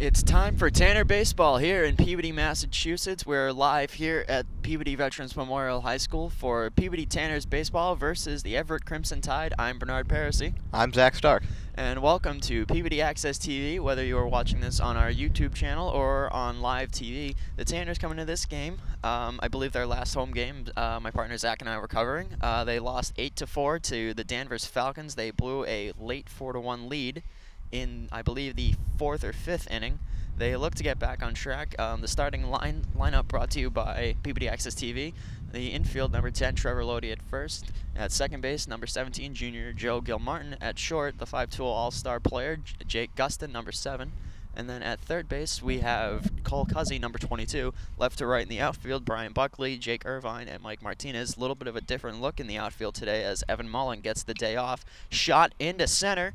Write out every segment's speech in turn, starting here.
It's time for Tanner Baseball here in Peabody, Massachusetts. We're live here at Peabody Veterans Memorial High School for Peabody Tanners Baseball versus the Everett Crimson Tide. I'm Bernard Parisi. I'm Zach Stark. And welcome to Peabody Access TV. Whether you are watching this on our YouTube channel or on live TV, the Tanners coming to this game. Um, I believe their last home game, uh, my partner Zach and I were covering. Uh, they lost 8 to 4 to the Danvers Falcons. They blew a late 4 to 1 lead in, I believe, the fourth or fifth inning. They look to get back on track. Um, the starting line lineup brought to you by Peabody Access TV. The infield, number 10, Trevor Lodi at first. At second base, number 17, junior Joe Gilmartin. At short, the 5-tool all-star player, Jake Gustin, number 7. And then at third base, we have Cole Cuzzy, number 22. Left to right in the outfield, Brian Buckley, Jake Irvine, and Mike Martinez. A little bit of a different look in the outfield today as Evan Mullen gets the day off. Shot into center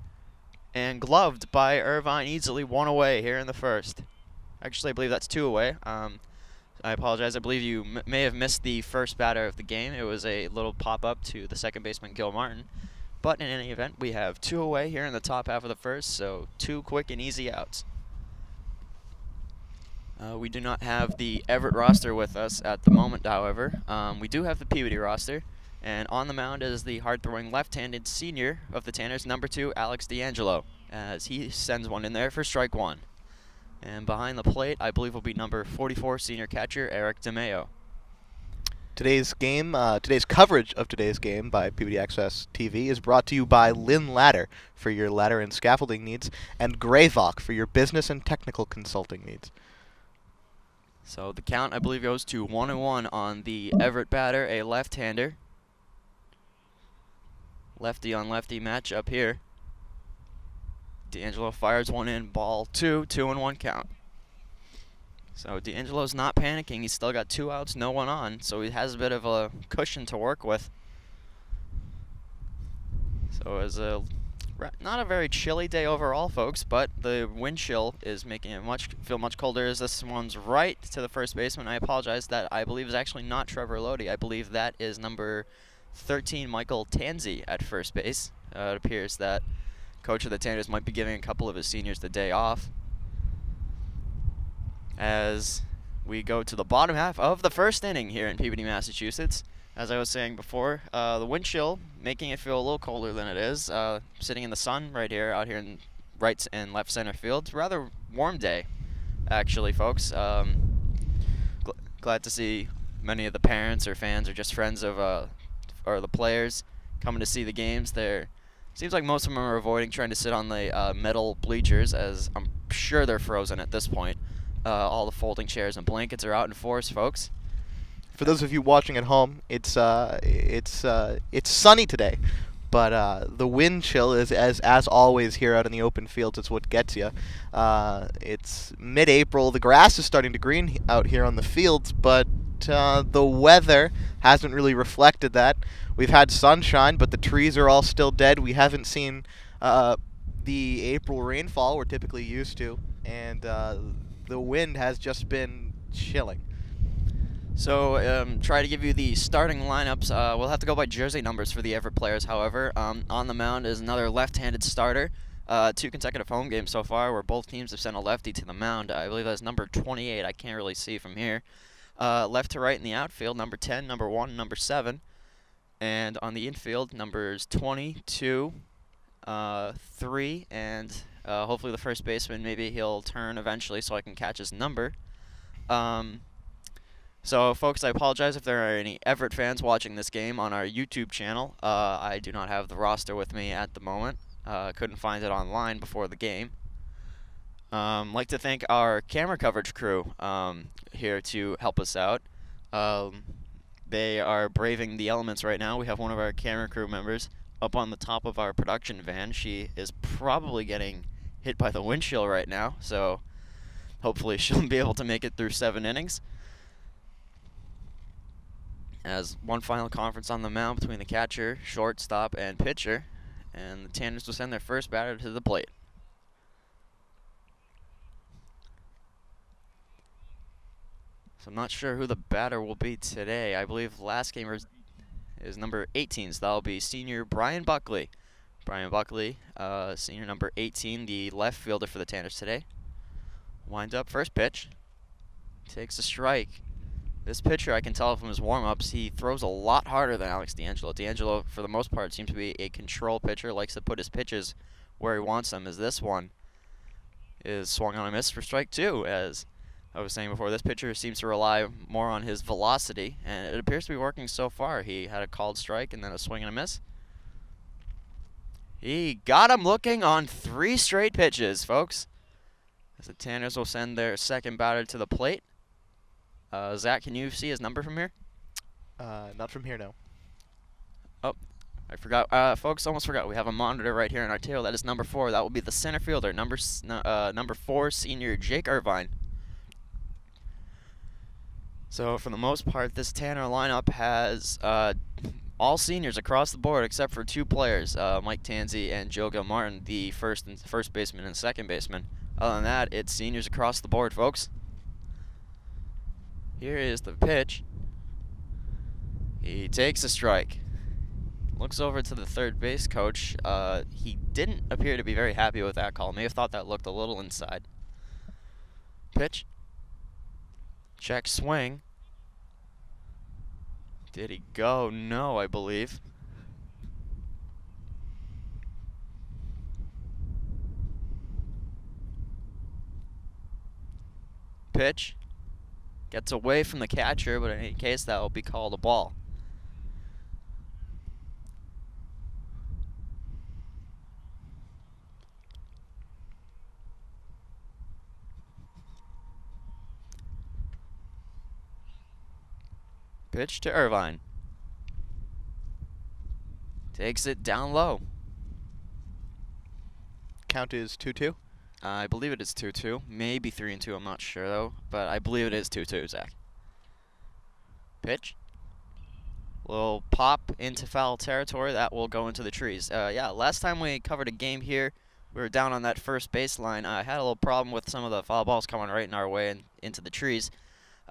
and gloved by Irvine easily one away here in the first. Actually, I believe that's two away. Um, I apologize. I believe you may have missed the first batter of the game. It was a little pop-up to the second baseman, Gilmartin. But in any event, we have two away here in the top half of the first, so two quick and easy outs. Uh, we do not have the Everett roster with us at the moment, however. Um, we do have the Peabody roster. And on the mound is the hard-throwing left-handed senior of the Tanners, number two, Alex D'Angelo, as he sends one in there for strike one. And behind the plate, I believe will be number 44, senior catcher, Eric DeMeo. Today's game, uh, today's coverage of today's game by Peabody Access TV is brought to you by Lynn Ladder for your ladder and scaffolding needs, and Gravoc for your business and technical consulting needs. So the count, I believe, goes to one and one on the Everett batter, a left-hander lefty on lefty matchup here. D'Angelo fires one in, ball two, two and one count. So D'Angelo's not panicking. He's still got two outs, no one on, so he has a bit of a cushion to work with. So it's a not a very chilly day overall, folks, but the wind chill is making it much feel much colder as this one's right to the first baseman. I apologize that I believe is actually not Trevor Lodi. I believe that is number 13, Michael Tanzi at first base. Uh, it appears that coach of the Tanners might be giving a couple of his seniors the day off. As we go to the bottom half of the first inning here in Peabody, Massachusetts. As I was saying before, uh, the wind chill making it feel a little colder than it is. Uh, sitting in the sun right here, out here in right and left center field. Rather warm day, actually, folks. Um, gl glad to see many of the parents or fans or just friends of uh, or the players coming to see the games. There seems like most of them are avoiding trying to sit on the uh, metal bleachers, as I'm sure they're frozen at this point. Uh, all the folding chairs and blankets are out in force, folks. For those of you watching at home, it's uh, it's uh, it's sunny today, but uh, the wind chill is as as always here out in the open fields. It's what gets you. Uh, it's mid-April. The grass is starting to green out here on the fields, but the weather hasn't really reflected that. We've had sunshine, but the trees are all still dead. We haven't seen uh, the April rainfall we're typically used to, and uh, the wind has just been chilling. So, um, try to give you the starting lineups. Uh, we'll have to go by jersey numbers for the Everett players, however. Um, on the mound is another left-handed starter. Uh, two consecutive home games so far where both teams have sent a lefty to the mound. I believe that's number 28. I can't really see from here. Uh, left to right in the outfield, number 10, number 1, number 7. And on the infield, numbers 22, uh, 3, and uh, hopefully the first baseman, maybe he'll turn eventually so I can catch his number. Um, so, folks, I apologize if there are any Everett fans watching this game on our YouTube channel. Uh, I do not have the roster with me at the moment. Uh, couldn't find it online before the game. Um, like to thank our camera coverage crew um, here to help us out. Um, they are braving the elements right now. We have one of our camera crew members up on the top of our production van. She is probably getting hit by the windshield right now, so hopefully she'll be able to make it through seven innings. As one final conference on the mound between the catcher, shortstop, and pitcher, and the Tanners will send their first batter to the plate. So I'm not sure who the batter will be today. I believe last gamer is, is number 18, so that'll be senior Brian Buckley. Brian Buckley, uh, senior number 18, the left fielder for the Tanners today. Winds up first pitch. Takes a strike. This pitcher, I can tell from his warm-ups, he throws a lot harder than Alex D'Angelo. D'Angelo, for the most part, seems to be a control pitcher, likes to put his pitches where he wants them, as this one is swung on a miss for strike two, as I was saying before, this pitcher seems to rely more on his velocity, and it appears to be working so far. He had a called strike and then a swing and a miss. He got him looking on three straight pitches, folks. As the Tanners will send their second batter to the plate. Uh, Zach, can you see his number from here? Uh, not from here, no. Oh, I forgot. Uh, folks, almost forgot. We have a monitor right here in our table. That is number four. That will be the center fielder, number uh, number four, senior Jake Irvine. So for the most part, this Tanner lineup has uh, all seniors across the board except for two players, uh, Mike Tansey and Joe Gilmartin, the first and first baseman and second baseman. Other than that, it's seniors across the board, folks. Here is the pitch. He takes a strike. Looks over to the third base coach. Uh, he didn't appear to be very happy with that call. May have thought that looked a little inside. Pitch. Check swing. Did he go? No, I believe. Pitch. Gets away from the catcher, but in any case, that will be called a ball. Pitch to Irvine. Takes it down low. Count is 2-2? Uh, I believe it is 2-2. Maybe 3 and 2, I'm not sure though. But I believe it is 2-2, Zach. Pitch. Little pop into foul territory. That will go into the trees. Uh, yeah, last time we covered a game here, we were down on that first baseline. I had a little problem with some of the foul balls coming right in our way and into the trees.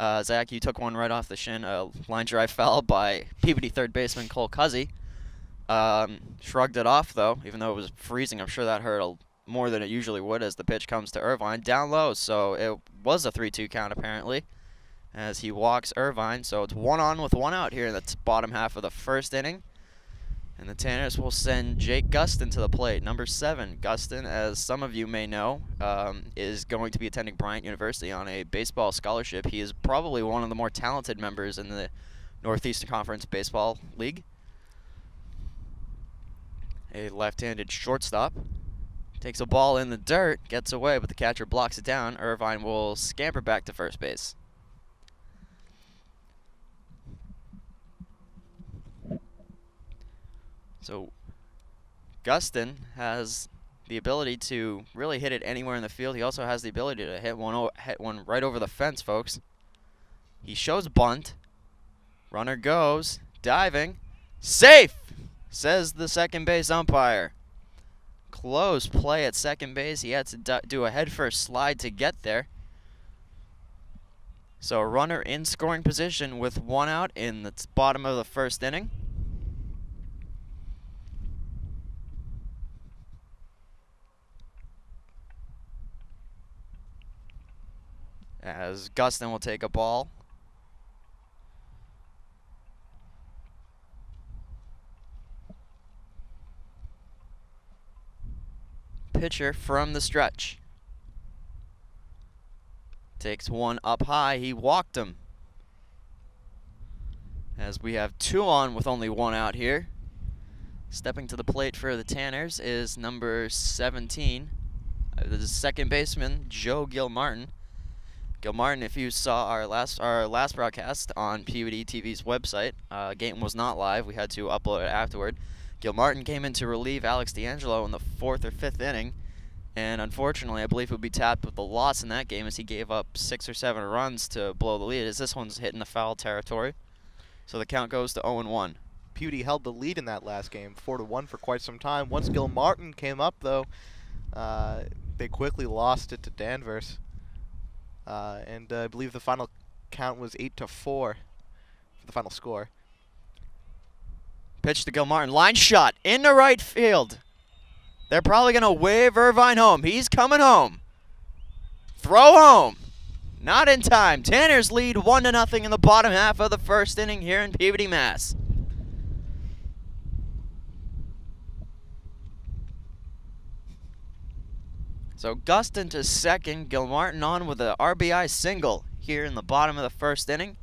Uh, Zach, you took one right off the shin. A line drive foul by Peabody third baseman Cole Cuzzy. Um, shrugged it off, though, even though it was freezing. I'm sure that hurt more than it usually would as the pitch comes to Irvine down low. So it was a 3-2 count apparently as he walks Irvine. So it's one on with one out here in the bottom half of the first inning. And the Tanners will send Jake Gustin to the plate. Number seven, Gustin, as some of you may know, um, is going to be attending Bryant University on a baseball scholarship. He is probably one of the more talented members in the Northeastern Conference Baseball League. A left-handed shortstop. Takes a ball in the dirt, gets away, but the catcher blocks it down. Irvine will scamper back to first base. So Gustin has the ability to really hit it anywhere in the field. He also has the ability to hit one hit one right over the fence, folks. He shows bunt. Runner goes, diving. Safe, says the second base umpire. Close play at second base. He had to do a headfirst slide to get there. So a runner in scoring position with one out in the bottom of the first inning. As Gustin will take a ball. Pitcher from the stretch. Takes one up high. He walked him. As we have two on with only one out here. Stepping to the plate for the Tanners is number 17. Uh, the second baseman, Joe Gilmartin. Gilmartin, if you saw our last our last broadcast on PUD TV's website, uh, game was not live. We had to upload it afterward. Gilmartin came in to relieve Alex D'Angelo in the fourth or fifth inning, and unfortunately, I believe would be tapped with the loss in that game as he gave up six or seven runs to blow the lead. As this one's hitting the foul territory, so the count goes to 0 1. PUD held the lead in that last game, four to one for quite some time. Once Gilmartin came up, though, uh, they quickly lost it to Danvers. Uh, and uh, I believe the final count was 8 to 4 for the final score. Pitch to Gilmartin. Line shot into right field. They're probably going to wave Irvine home. He's coming home. Throw home. Not in time. Tanners lead 1 to nothing in the bottom half of the first inning here in Peabody, Mass. So Gustin to second, Gilmartin on with an RBI single here in the bottom of the first inning.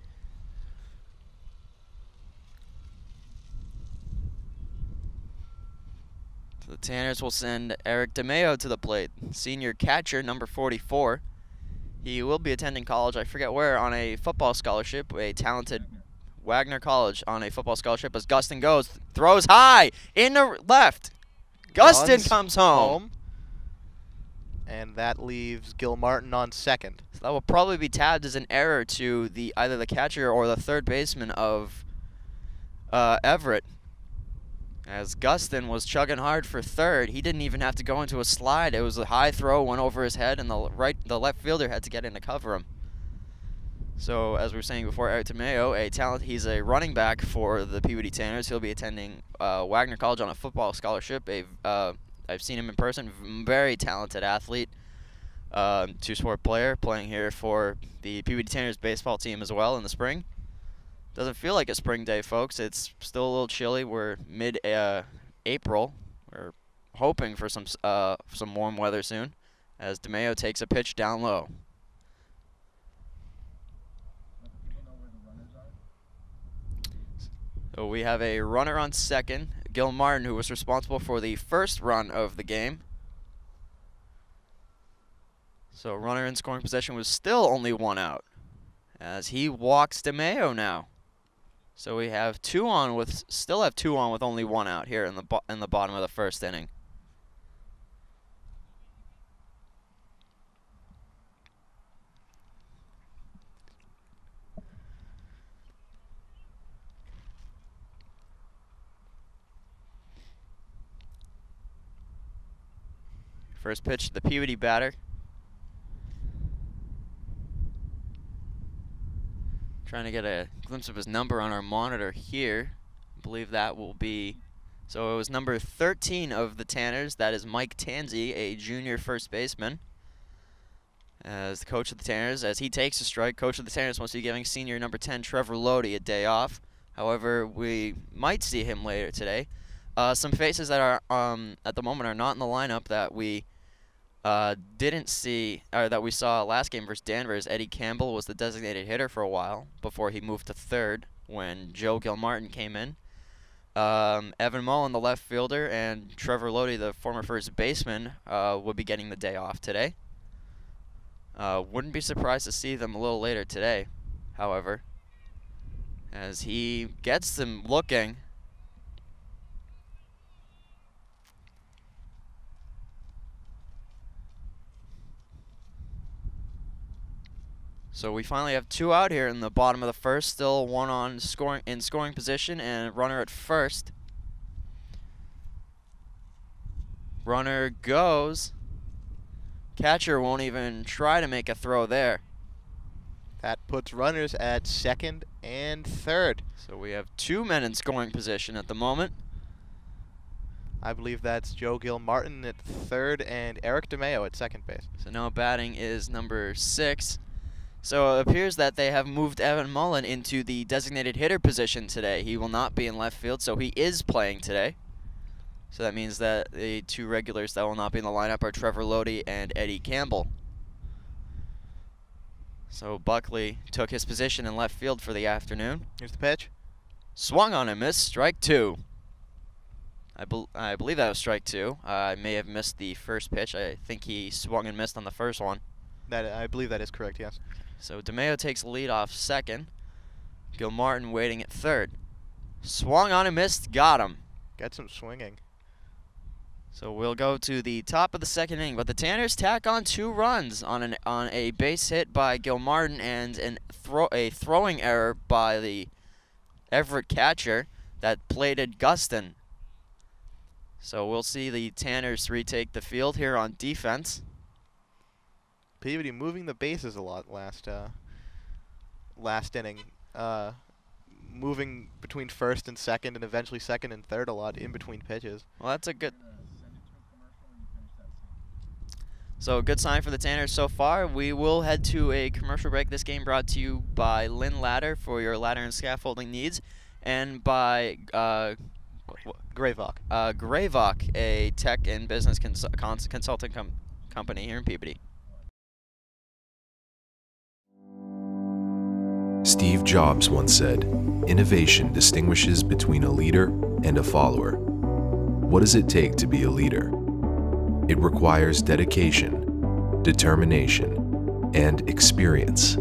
So the Tanners will send Eric DeMeo to the plate, senior catcher, number 44. He will be attending college, I forget where, on a football scholarship, a talented Wagner College on a football scholarship as Gustin goes, throws high, in the left. Gustin Runs comes home. home. And that leaves Gilmartin on second. So that will probably be tabbed as an error to the either the catcher or the third baseman of uh, Everett. As Gustin was chugging hard for third, he didn't even have to go into a slide. It was a high throw, went over his head, and the right, the left fielder had to get in to cover him. So, as we were saying before, Eric Tomeo, a talent, he's a running back for the Peabody Tanners. He'll be attending uh, Wagner College on a football scholarship. A, uh, I've seen him in person, very talented athlete, uh, two-sport player, playing here for the Peabody Tanners baseball team as well in the spring. Doesn't feel like a spring day, folks. It's still a little chilly. We're mid uh, April. We're hoping for some uh, some warm weather soon, as DeMeo takes a pitch down low. So we have a runner on second, Gilmartin, who was responsible for the first run of the game. So runner in scoring possession was still only one out, as he walks DeMeo now. So we have two on with still have two on with only one out here in the in the bottom of the first inning. First pitch to the Peabody batter. Trying to get a glimpse of his number on our monitor here. I believe that will be. So it was number 13 of the Tanners. That is Mike Tansey, a junior first baseman. As the coach of the Tanners, as he takes a strike, coach of the Tanners wants to be giving senior number 10 Trevor Lodi a day off. However, we might see him later today. Uh, some faces that are um, at the moment are not in the lineup that we uh, didn't see or that we saw last game versus Danvers. Eddie Campbell was the designated hitter for a while before he moved to third when Joe Gilmartin came in. Um, Evan Mullen, the left fielder, and Trevor Lodi, the former first baseman, uh, will be getting the day off today. Uh, wouldn't be surprised to see them a little later today, however, as he gets them looking. So we finally have two out here in the bottom of the first. Still one on scoring in scoring position and runner at first. Runner goes. Catcher won't even try to make a throw there. That puts runners at second and third. So we have two men in scoring position at the moment. I believe that's Joe Gilmartin at third and Eric DeMeo at second base. So now batting is number six. So it appears that they have moved Evan Mullen into the designated hitter position today. He will not be in left field, so he is playing today. So that means that the two regulars that will not be in the lineup are Trevor Lodi and Eddie Campbell. So Buckley took his position in left field for the afternoon. Here's the pitch. Swung on and missed. Strike two. I, bel I believe that was strike two. Uh, I may have missed the first pitch. I think he swung and missed on the first one. That I believe that is correct. Yes. So DeMeo takes the lead off second. Gilmartin waiting at third. Swung on and missed. Got him. Got some swinging. So we'll go to the top of the second inning, but the Tanners tack on two runs on an on a base hit by Gilmartin and an throw a throwing error by the Everett catcher that plated Gustin. So we'll see the Tanners retake the field here on defense. Peabody moving the bases a lot last uh, last inning. Uh, moving between first and second, and eventually second and third a lot in between pitches. Well, that's a good So good sign for the Tanners so far. We will head to a commercial break. This game brought to you by Lynn Ladder for your ladder and scaffolding needs, and by uh, Gravoc. Uh, Gravoc, a tech and business cons cons consulting com company here in Peabody. Steve Jobs once said, Innovation distinguishes between a leader and a follower. What does it take to be a leader? It requires dedication, determination, and experience.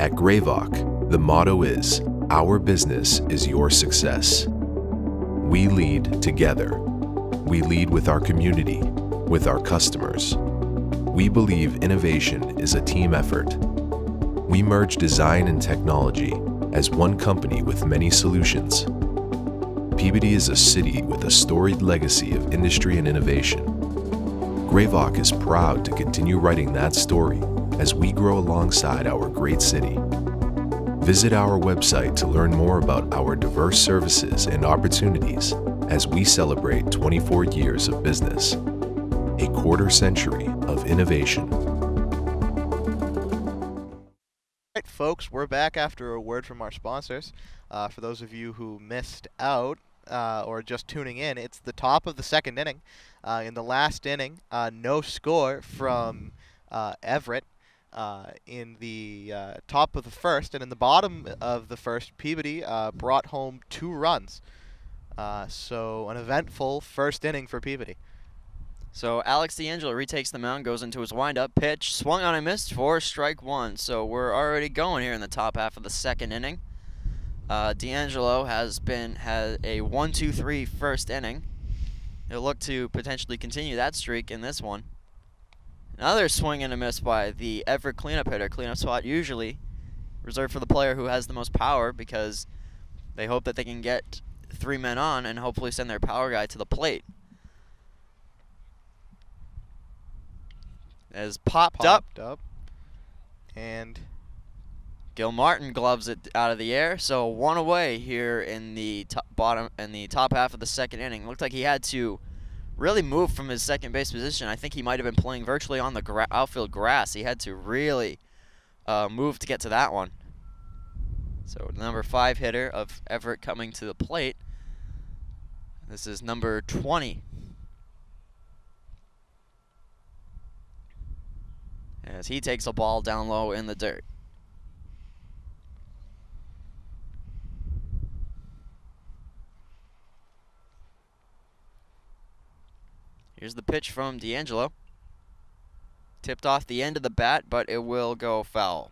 At Gravoc, the motto is Our business is your success. We lead together. We lead with our community, with our customers. We believe innovation is a team effort we merge design and technology as one company with many solutions. Peabody is a city with a storied legacy of industry and innovation. Gravoc is proud to continue writing that story as we grow alongside our great city. Visit our website to learn more about our diverse services and opportunities as we celebrate 24 years of business, a quarter century of innovation. Right, folks, we're back after a word from our sponsors. Uh, for those of you who missed out uh, or just tuning in, it's the top of the second inning. Uh, in the last inning, uh, no score from uh, Everett. Uh, in the top of the first, and in the bottom of the first, Peabody brought home two runs. so an eventful first inning for Peabody. So Alex D'Angelo retakes the mound, goes into his windup, pitch, swung on and missed for strike one. So we're already going here in the top half of the second inning. Uh, D'Angelo has been had a 1-2-3 first inning. He'll look to potentially continue that streak in this one. Another swing and a miss by the Everett cleanup hitter. Cleanup spot usually reserved for the player who has the most power because they hope that they can get three men on and hopefully send their power guy to the plate. As popped, popped up. up. And Gilmartin gloves it out of the air. So one away here in the top, bottom in the top half of the second inning. Looked like he had to really move from his second base position. I think he might have been playing virtually on the gra outfield grass. He had to really uh, move to get to that one. So number five hitter of Everett coming to the plate. This is number 20 as he takes a ball down low in the dirt. Here's the pitch from D'Angelo. Tipped off the end of the bat, but it will go foul.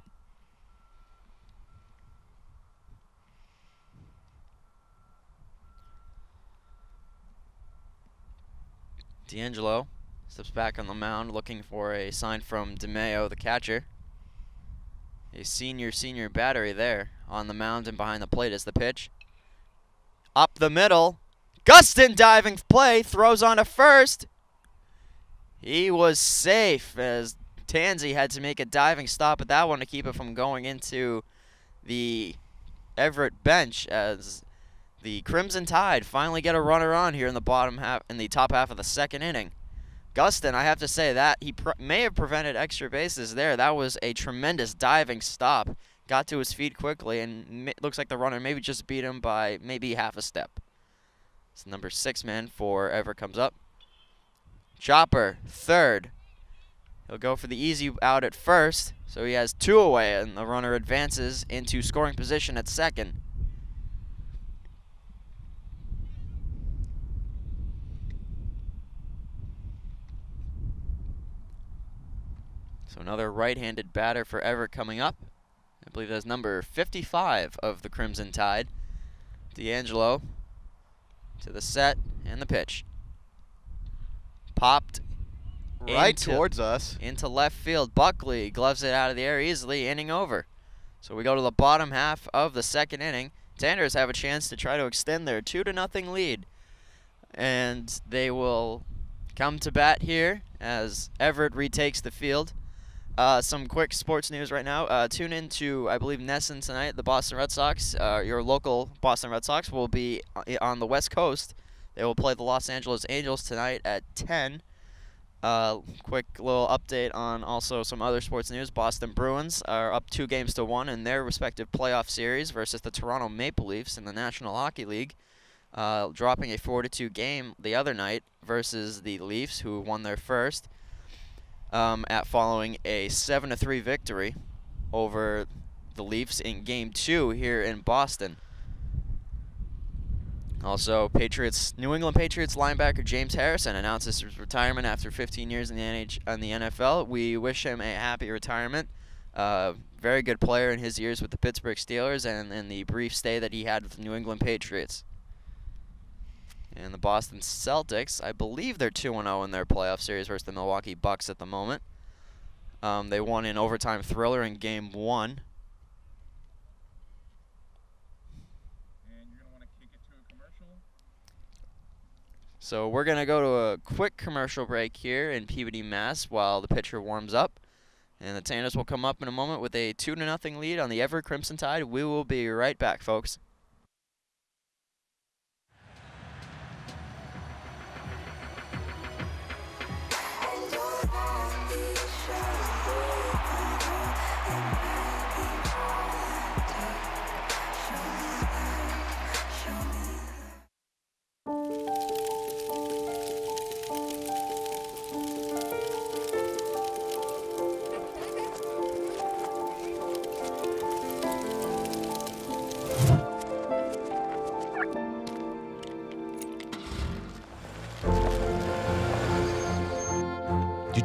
D'Angelo Steps back on the mound looking for a sign from DeMeo, the catcher. A senior, senior battery there on the mound and behind the plate is the pitch. Up the middle. Gustin diving play, throws on a first. He was safe as Tansey had to make a diving stop at that one to keep it from going into the Everett bench as the Crimson Tide finally get a runner on here in the bottom half in the top half of the second inning. Gustin, I have to say that he may have prevented extra bases there. That was a tremendous diving stop. Got to his feet quickly, and looks like the runner maybe just beat him by maybe half a step. It's number six man for Ever comes up. Chopper, third. He'll go for the easy out at first, so he has two away, and the runner advances into scoring position at second. So another right-handed batter for Everett coming up. I believe that's number 55 of the Crimson Tide. D'Angelo to the set and the pitch. Popped right into, towards us. Into left field. Buckley gloves it out of the air easily, inning over. So we go to the bottom half of the second inning. Tanners have a chance to try to extend their 2 to nothing lead. And they will come to bat here as Everett retakes the field. Uh, some quick sports news right now. Uh, tune in to, I believe, NESN tonight. The Boston Red Sox, uh, your local Boston Red Sox, will be uh, on the West Coast. They will play the Los Angeles Angels tonight at 10. Uh, quick little update on also some other sports news. Boston Bruins are up two games to one in their respective playoff series versus the Toronto Maple Leafs in the National Hockey League, uh, dropping a 4-2 game the other night versus the Leafs, who won their first, um, at following a 7-3 victory over the Leafs in Game Two here in Boston. Also, Patriots New England Patriots linebacker James Harrison announces his retirement after 15 years in the NH in the NFL. We wish him a happy retirement. Uh, very good player in his years with the Pittsburgh Steelers and in the brief stay that he had with the New England Patriots. And the Boston Celtics, I believe they're 2-0 in their playoff series versus the Milwaukee Bucks at the moment. Um, they won an overtime thriller in Game One. So we're going to go to a quick commercial break here in Peabody, Mass while the pitcher warms up. And the Tanners will come up in a moment with a 2 to nothing lead on the Ever Crimson Tide. We will be right back, folks.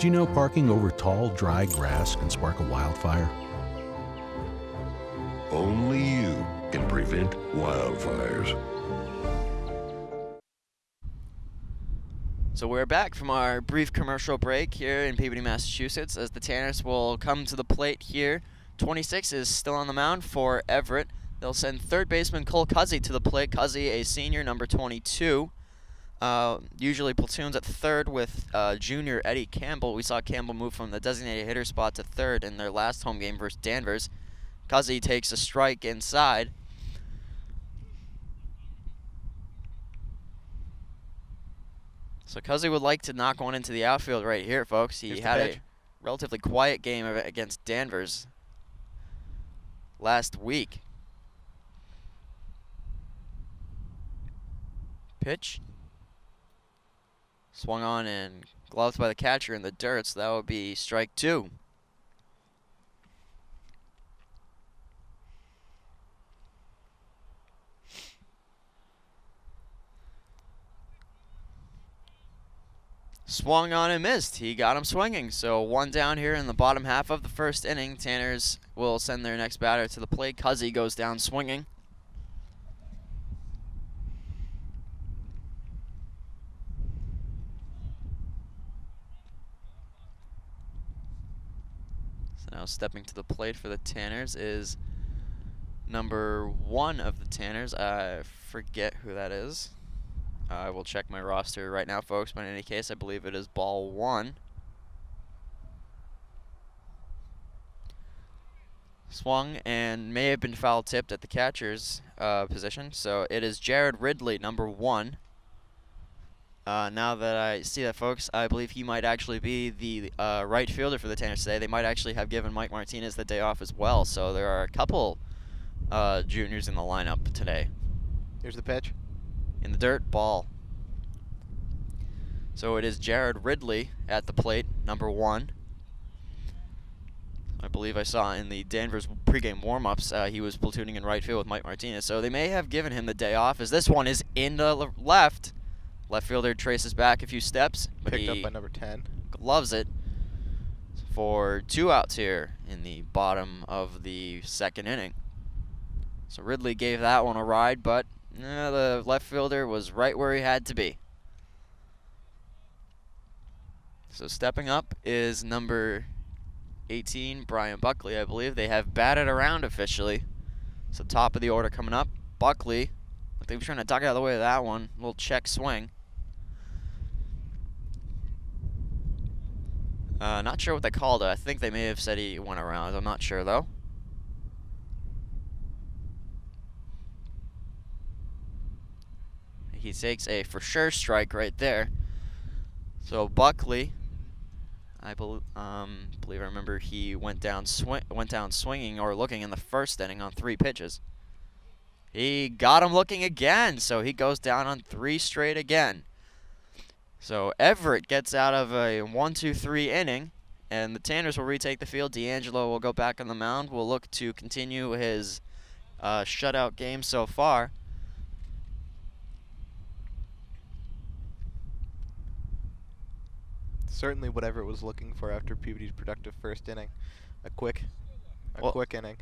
Did you know parking over tall, dry grass can spark a wildfire? Only you can prevent wildfires. So we're back from our brief commercial break here in Peabody, Massachusetts, as the Tanners will come to the plate here. 26 is still on the mound for Everett. They'll send third baseman Cole Cuzzy to the plate. Cuzzy, a senior, number 22. Uh, usually platoons at third with uh, junior Eddie Campbell. We saw Campbell move from the designated hitter spot to third in their last home game versus Danvers. Cuzzy takes a strike inside. So Cuzzy would like to knock one into the outfield right here, folks. He Here's had a relatively quiet game against Danvers last week. Pitch. Swung on and gloved by the catcher in the dirt, so that would be strike two. Swung on and missed. He got him swinging. So one down here in the bottom half of the first inning. Tanners will send their next batter to the plate. Cuzzy goes down swinging. Now stepping to the plate for the Tanners is number one of the Tanners. I forget who that is. I will check my roster right now, folks, but in any case, I believe it is ball one. Swung and may have been foul tipped at the catcher's uh, position, so it is Jared Ridley, number one. Uh, now that I see that, folks, I believe he might actually be the uh, right fielder for the Tanners today. They might actually have given Mike Martinez the day off as well, so there are a couple uh, juniors in the lineup today. Here's the pitch. In the dirt, ball. So it is Jared Ridley at the plate, number one. I believe I saw in the Danvers pregame warm-ups uh, he was platooning in right field with Mike Martinez. So they may have given him the day off, as this one is in the left. Left fielder traces back a few steps, Picked up by number 10. loves it for two outs here in the bottom of the second inning. So Ridley gave that one a ride, but eh, the left fielder was right where he had to be. So stepping up is number 18, Brian Buckley, I believe. They have batted around officially. So top of the order coming up. Buckley, I think we're trying to duck out of the way of that one. little check swing. Uh, not sure what they called it. I think they may have said he went around. I'm not sure though. He takes a for sure strike right there. So Buckley I um, believe I remember he went down went down swinging or looking in the first inning on three pitches. He got him looking again, so he goes down on three straight again. So Everett gets out of a one, two, three inning, and the Tanners will retake the field. D'Angelo will go back on the mound. Will look to continue his uh, shutout game so far. Certainly, whatever it was looking for after Peabody's productive first inning, a quick, a Well- quick inning.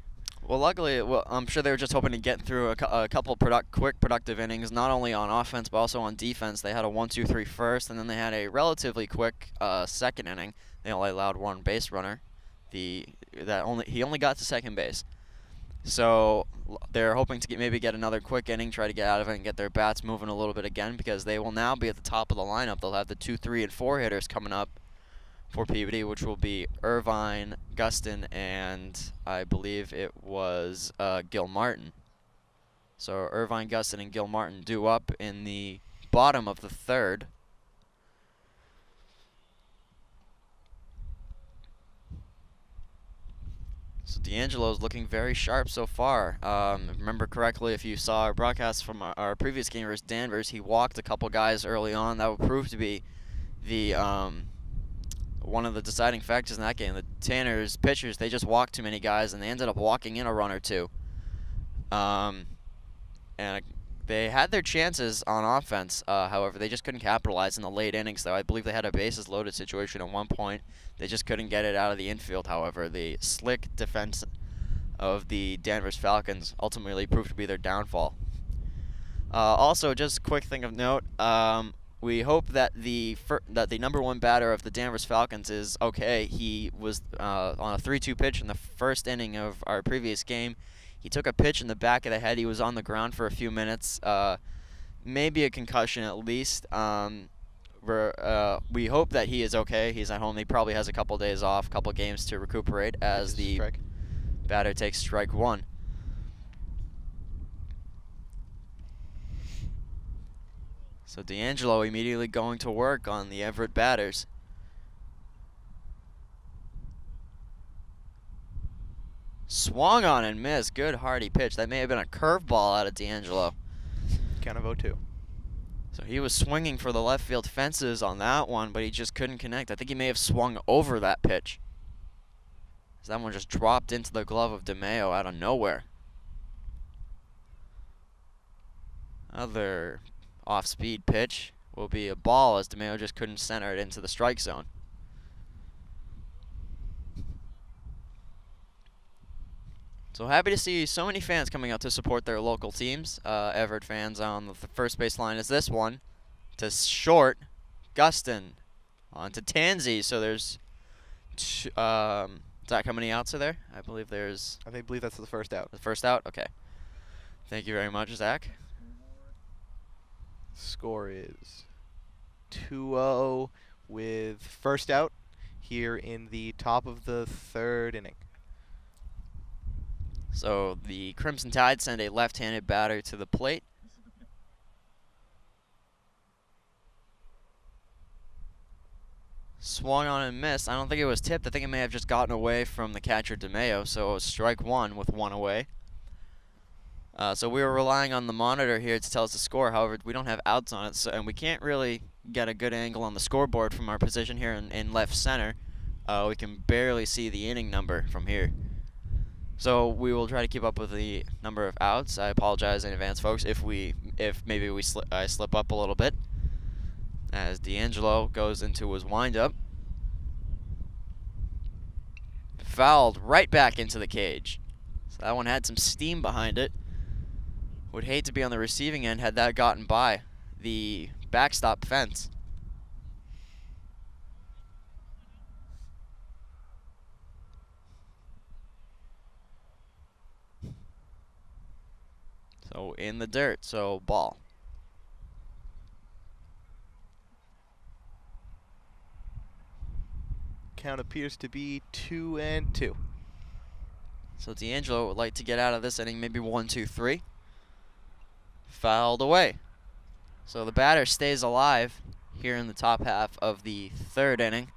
Well, luckily, well, I'm sure they were just hoping to get through a, a couple product, quick productive innings, not only on offense but also on defense. They had a 1 2 3 first, and then they had a relatively quick uh, second inning. They only allowed one base runner. The that only he only got to second base. So they're hoping to get, maybe get another quick inning, try to get out of it, and get their bats moving a little bit again because they will now be at the top of the lineup. They'll have the two, three, and four hitters coming up for Peabody, which will be Irvine, Gustin, and I believe it was uh, Gilmartin. So Irvine, Gustin, and Gilmartin do up in the bottom of the third. So D'Angelo's looking very sharp so far. Um, remember correctly, if you saw our broadcast from our, our previous game versus Danvers, he walked a couple guys early on. That would prove to be the um, one of the deciding factors in that game. The Tanners pitchers they just walked too many guys, and they ended up walking in a run or two. Um, and they had their chances on offense. Uh, however, they just couldn't capitalize in the late innings. Though I believe they had a bases loaded situation at one point. They just couldn't get it out of the infield. However, the slick defense of the Danvers Falcons ultimately proved to be their downfall. Uh, also, just quick thing of note. Um, we hope that the that the number one batter of the Danvers Falcons is okay. He was uh, on a 3-2 pitch in the first inning of our previous game. He took a pitch in the back of the head. He was on the ground for a few minutes. Uh, maybe a concussion at least. Um, we're, uh, we hope that he is okay. He's at home. He probably has a couple days off, a couple games to recuperate as the strike. batter takes strike one. So D'Angelo immediately going to work on the Everett batters. Swung on and missed. Good hardy pitch. That may have been a curveball out of D'Angelo. Count of 0-2. So he was swinging for the left field fences on that one, but he just couldn't connect. I think he may have swung over that pitch. 'Cause That one just dropped into the glove of DeMeo out of nowhere. Other off-speed pitch will be a ball as DeMeo just couldn't center it into the strike zone. So happy to see so many fans coming out to support their local teams. Uh, Everett fans on the first base line is this one. To short, Gustin. On to Tansey. So there's, um, Zach, how many outs are there? I believe there's I think believe that's the first out. the first out. Okay. Thank you very much, Zach. Score is 2-0 with first out here in the top of the third inning. So the Crimson Tide send a left-handed batter to the plate. Swung on and missed. I don't think it was tipped. I think it may have just gotten away from the catcher DeMeo. So it was strike one with one away. Uh, so we were relying on the monitor here to tell us the score. However, we don't have outs on it, so and we can't really get a good angle on the scoreboard from our position here in, in left center. Uh, we can barely see the inning number from here. So we will try to keep up with the number of outs. I apologize in advance, folks, if we if maybe we sli- I slip up a little bit. As D'Angelo goes into his windup, fouled right back into the cage. So that one had some steam behind it. Would hate to be on the receiving end had that gotten by the backstop fence. So in the dirt, so ball. Count appears to be 2 and 2. So D'Angelo would like to get out of this inning, maybe one, two, three fouled away. So the batter stays alive here in the top half of the third inning.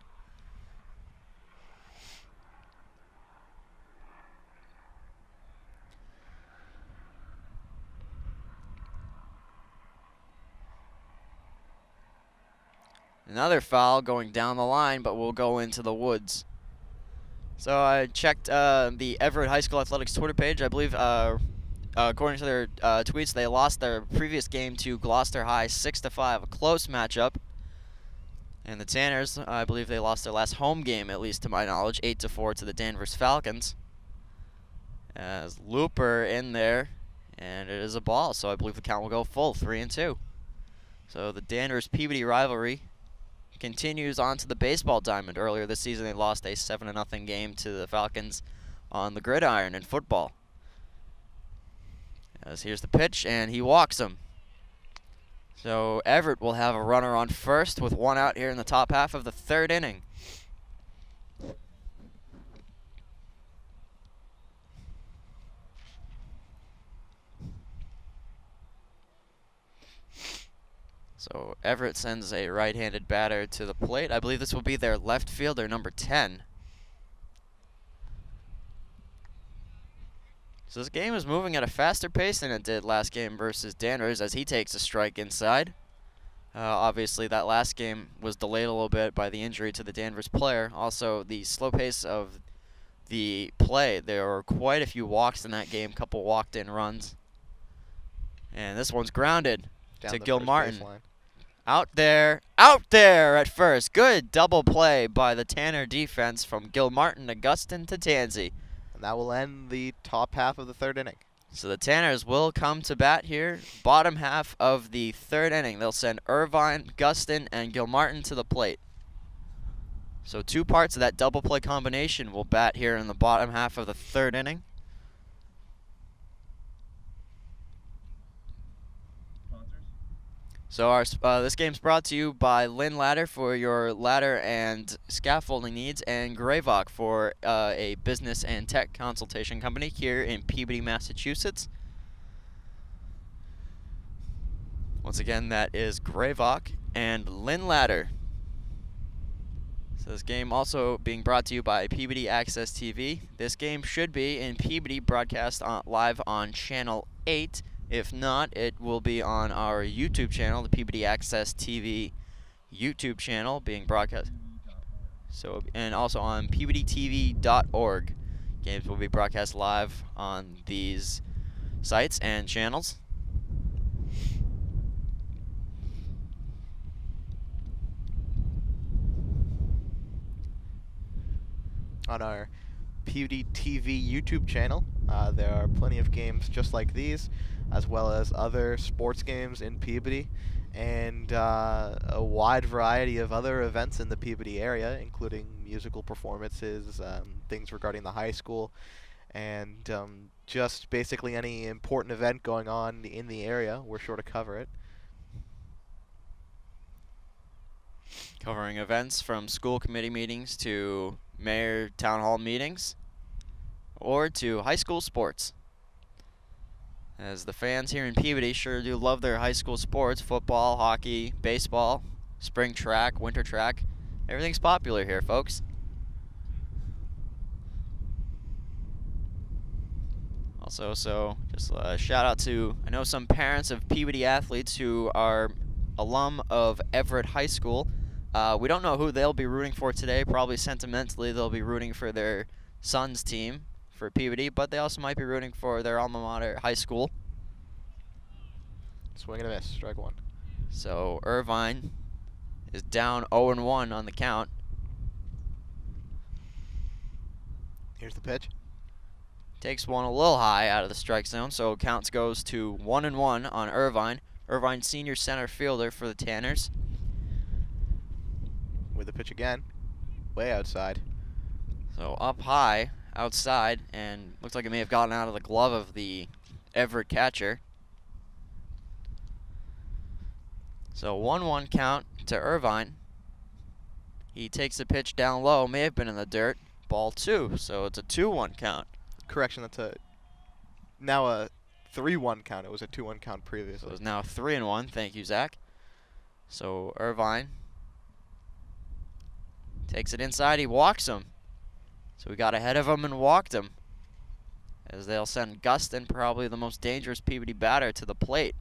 Another foul going down the line, but we'll go into the woods. So I checked uh, the Everett High School Athletics Twitter page. I believe uh, uh, according to their uh, tweets, they lost their previous game to Gloucester High, six to five, a close matchup. And the Tanners, I believe they lost their last home game, at least to my knowledge, eight to four to the Danvers Falcons. As Looper in there, and it is a ball, so I believe the count will go full, three and two. So the Danvers Peabody rivalry continues on to the baseball diamond. Earlier this season, they lost a 7 0 game to the Falcons on the gridiron in football. As here's the pitch, and he walks him. So Everett will have a runner on first with one out here in the top half of the third inning. So Everett sends a right-handed batter to the plate. I believe this will be their left fielder, number 10. So this game is moving at a faster pace than it did last game versus Danvers as he takes a strike inside. Uh, obviously, that last game was delayed a little bit by the injury to the Danvers player. Also, the slow pace of the play. There were quite a few walks in that game, couple walked-in runs. And this one's grounded Down to Gilmartin. baseline. Out there, out there at first. Good double play by the Tanner defense from Gilmartin, Augustin to Tansey. That will end the top half of the third inning. So the Tanners will come to bat here, bottom half of the third inning. They'll send Irvine, Gustin, and Gilmartin to the plate. So two parts of that double play combination will bat here in the bottom half of the third inning. So our uh, this game's brought to you by Lynn Ladder for your ladder and scaffolding needs, and Gravoc for uh, a business and tech consultation company here in Peabody, Massachusetts. Once again, that is Gravoc and Lynn Ladder. So this game also being brought to you by Peabody Access TV. This game should be in Peabody broadcast on, live on Channel 8. If not, it will be on our YouTube channel, the Peabody Access TV YouTube channel, being broadcast. So and also on peabodytv.org. Games will be broadcast live on these sites and channels. on our PUD TV YouTube channel. Uh, there are plenty of games just like these, as well as other sports games in Peabody, and uh, a wide variety of other events in the Peabody area, including musical performances, um, things regarding the high school, and um, just basically any important event going on in the area. We're sure to cover it. covering events from school committee meetings to mayor town hall meetings or to high school sports. As the fans here in Peabody sure do love their high school sports football, hockey, baseball, spring track, winter track. Everything's popular here, folks. Also, so just a shout out to I know some parents of Peabody athletes who are alum of Everett High School. Uh, we don't know who they'll be rooting for today. Probably sentimentally, they'll be rooting for their son's team for Peabody, but they also might be rooting for their alma mater high school. Swing and a miss, strike one. So Irvine is down 0 1 on the count. Here's the pitch. Takes one a little high out of the strike zone, so counts goes to 1 and 1 on Irvine. Irvine senior center fielder for the Tanners. With the pitch again. Way outside. So up high, outside, and looks like it may have gotten out of the glove of the Everett catcher. So 1 1 count to Irvine. He takes the pitch down low, may have been in the dirt. Ball two, so it's a 2 1 count. Correction, that's a now a 3-1 count. It was a 2-1 count So previously. it's now 3 and 1. Thank you, Zach. So Irvine takes it inside. He walks him. So we got ahead of him and walked him. As they'll send Gustin, probably the most dangerous Peabody batter, to the plate.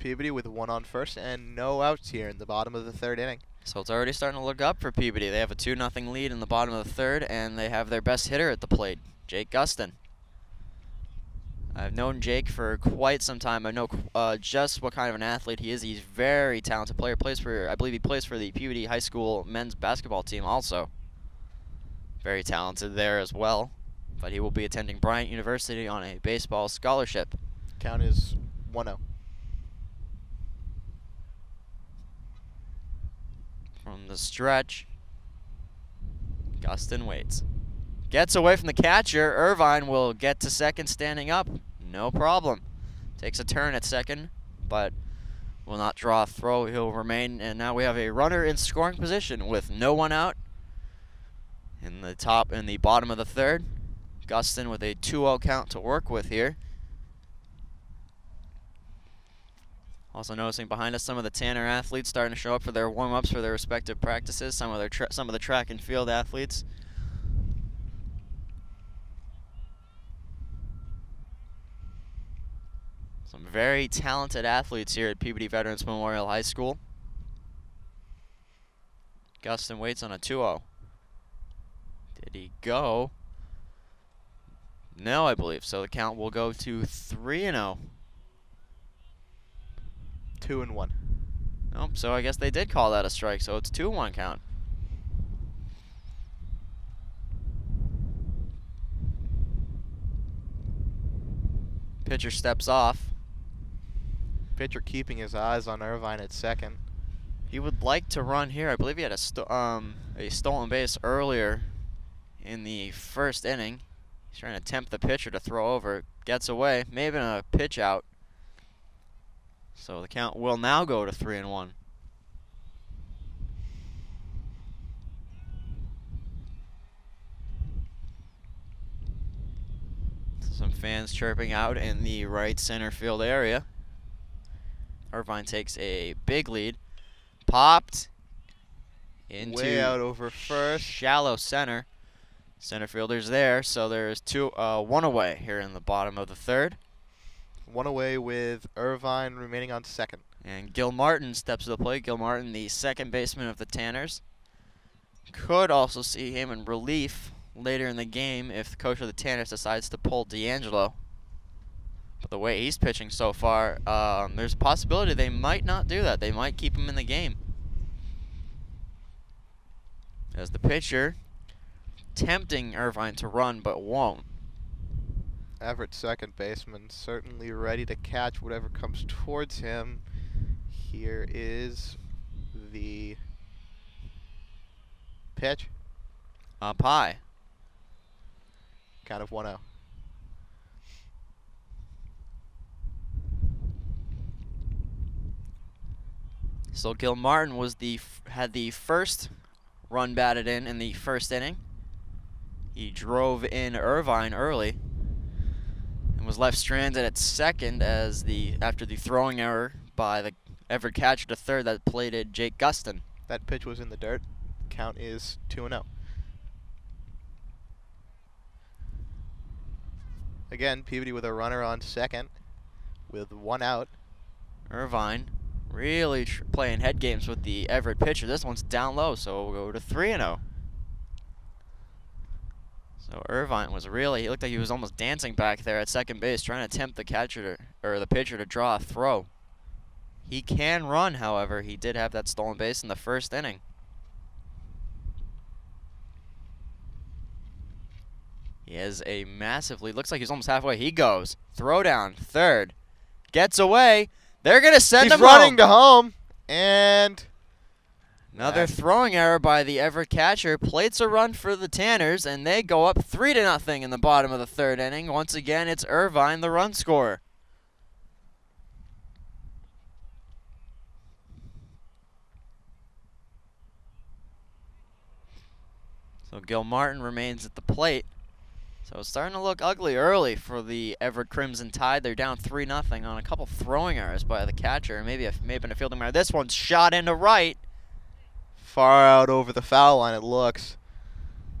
Peabody with one on first and no outs here in the bottom of the third inning. So it's already starting to look up for Peabody. They have a 2 0 lead in the bottom of the third, and they have their best hitter at the plate, Jake Gustin. I've known Jake for quite some time. I know uh, just what kind of an athlete he is. He's very talented player. Plays for, I believe he plays for the Peabody High School men's basketball team also. Very talented there as well. But he will be attending Bryant University on a baseball scholarship. Count is oh. 1 0. From the stretch, Gustin waits. Gets away from the catcher. Irvine will get to second standing up. No problem. Takes a turn at second, but will not draw a throw. He'll remain, and now we have a runner in scoring position with no one out. In the top, in the bottom of the third, Gustin with a 2-0 count to work with here. Also noticing behind us some of the Tanner athletes starting to show up for their warm-ups for their respective practices. Some of their some of the track and field athletes. Some very talented athletes here at Peabody Veterans Memorial High School. Gustin waits on a 2-0. Did he go? No, I believe. So the count will go to 3 and 0. 2 and 1. Nope, so I guess they did call that a strike, so it's 2 and 1 count. Pitcher steps off. Pitcher keeping his eyes on Irvine at second. He would like to run here. I believe he had a sto um a stolen base earlier in the first inning. He's trying to tempt the pitcher to throw over. Gets away. May have been a pitch out. So the count will now go to three and one. Some fans chirping out in the right center field area. Irvine takes a big lead. Popped into Way out over first. shallow center. Center fielder's there, so there's two, uh, one away here in the bottom of the third. One away with Irvine remaining on second. And Gilmartin steps to the plate. Gilmartin, the second baseman of the Tanners. Could also see him in relief later in the game if the coach of the Tanners decides to pull D'Angelo. But the way he's pitching so far, um, there's a possibility they might not do that. They might keep him in the game. As the pitcher, tempting Irvine to run, but won't. Everett, second baseman, certainly ready to catch whatever comes towards him. Here is the pitch. Up high. Count of oh. 1 0. So Gilmartin was the f- had the first run batted in in the first inning. He drove in Irvine early and was left stranded at second as the after the throwing error by the Everett catcher to third that plated Jake Gustin. That pitch was in the dirt. Count is 2 and 0. Again, Peabody with a runner on second with one out. Irvine really tr- playing head games with the Everett pitcher. This one's down low, so we'll go to 3 and 0. So Irvine was really, he looked like he was almost dancing back there at second base, trying to tempt the catcher to, or the pitcher to draw a throw. He can run, however. He did have that stolen base in the first inning. He has a massively. Looks like he's almost halfway. He goes. Throw down. Third. Gets away. They're going to send He's him running home. to home, and Another throwing error by the Everett catcher plates a run for the Tanners, and they go up three to nothing in the bottom of the third inning. Once again, it's Irvine, the run scorer. So Gilmartin remains at the plate. So it's starting to look ugly early for the Everett Crimson Tide. They're down 3 nothing on a couple throwing errors by the catcher. Maybe a, maybe been a fielding error. This one's shot into right. Far out over the foul line it looks.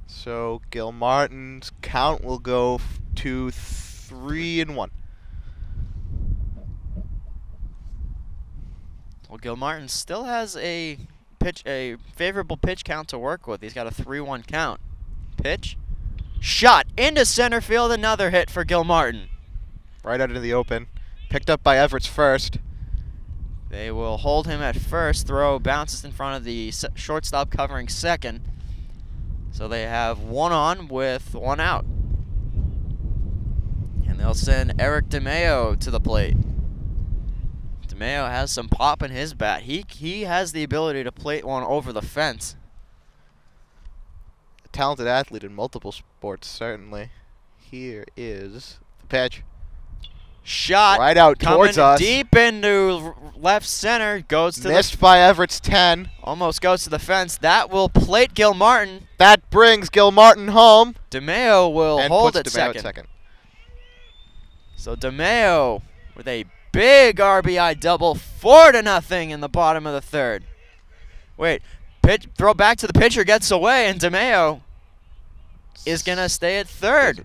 So Gil Martin's count will go to three and one. Well, Gilmartin still has a pitch a favorable pitch count to work with. He's got a 3-1 count. Pitch. Shot into center field. Another hit for Gilmartin. Right out into the open. Picked up by Everett's first. They will hold him at first. Throw bounces in front of the shortstop covering second. So they have one on with one out. And they'll send Eric DeMeo to the plate. DeMeo has some pop in his bat. He he has the ability to plate one over the fence. A talented athlete in multiple sports, certainly. Here is the pitch. Shot right out towards us. deep into left center. Goes to Missed the by Everett's 10. almost goes to the fence. That will plate Gilmartin. That brings Gilmartin home. DeMeo will and hold at DeMeo second. second. So DeMeo with a big RBI double, four to nothing in the bottom of the third. Wait, pitch, throw back to the pitcher, gets away, and DeMeo is gonna stay at third.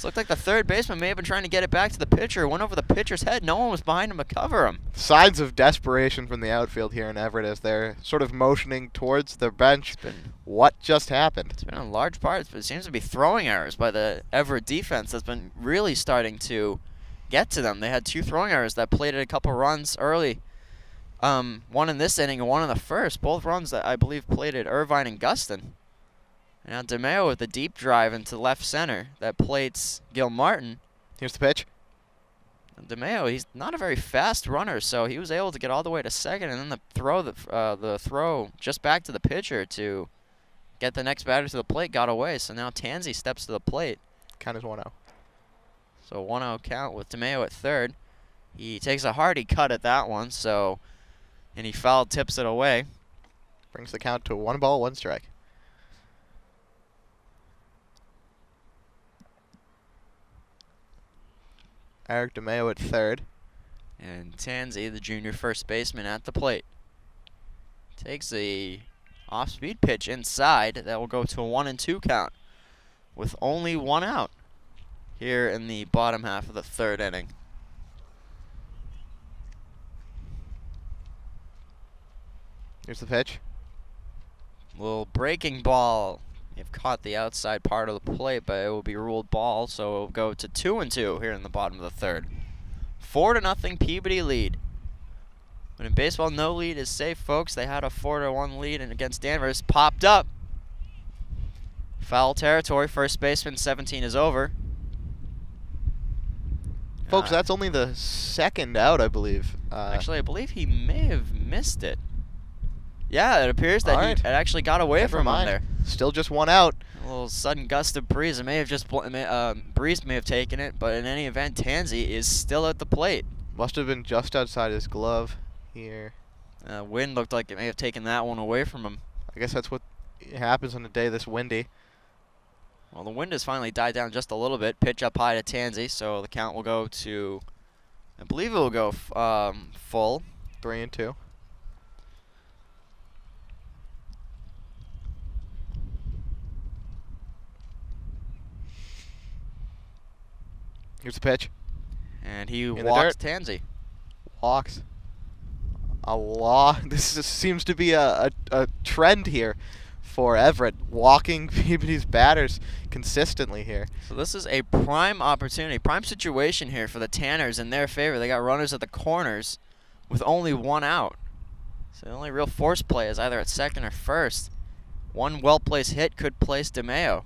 At. This looked like the third baseman may have been trying to get it back to the pitcher. Went over the pitcher's head. No one was behind him to cover him. Signs of desperation from the outfield here in Everett as they're sort of motioning towards the bench. Been What just happened? it's been in large part. But it seems to be throwing errors by the Everett defense that's been really starting to get to them. They had two throwing errors that plated a couple runs early. Um, one in this inning and one in the first. Both runs that I believe plated Irvine and Gustin. Now DeMeo with a deep drive into left center that plates Gilmartin. Here's the pitch. DeMeo, he's not a very fast runner, so he was able to get all the way to second, and then the throw, the uh, the throw just back to the pitcher to get the next batter to the plate got away. So now Tansey steps to the plate. Count is 1 0. So 1-0 count with DeMeo at third. He takes a hearty cut at that one, so and he foul tips it away. Brings the count to one ball, one strike. Eric DeMeo at third. And Tansey, the junior first baseman, at the plate. Takes a off-speed pitch inside that will go to a one and two count, with only one out here in the bottom half of the third inning. Here's the pitch. Little breaking ball. You've caught the outside part of the plate, but it will be ruled ball, so it will go to two and two here in the bottom of the third. Four to nothing Peabody lead. But in baseball, no lead is safe, folks. They had a four to one lead, and against Danvers, popped up. Foul territory. First baseman 17 is over. Folks, Uh, that's only the second out, I believe. Uh, Actually, I believe he may have missed it. Yeah, it appears that Alright. he it actually got away never from him there. Still just one out. A little sudden gust of breeze. It may have just um, breeze may have taken it, but in any event, Tansey is still at the plate. Must have been just outside his glove here. Uh, wind looked like it may have taken that one away from him. I guess that's what happens on a day this windy. Well, the wind has finally died down just a little bit. Pitch up high to Tansey, so the count will go to, I believe it will go f- um, full. Three and two. Here's the pitch. And he the walks. Tansey. Walks. A law. This is, seems to be a, a, a trend here for Everett. Walking Peabody's batters consistently here. So this is a prime opportunity, prime situation here for the Tanners in their favor. They got runners at the corners with only one out. So the only real force play is either at second or first. One well-placed hit could place DeMeo,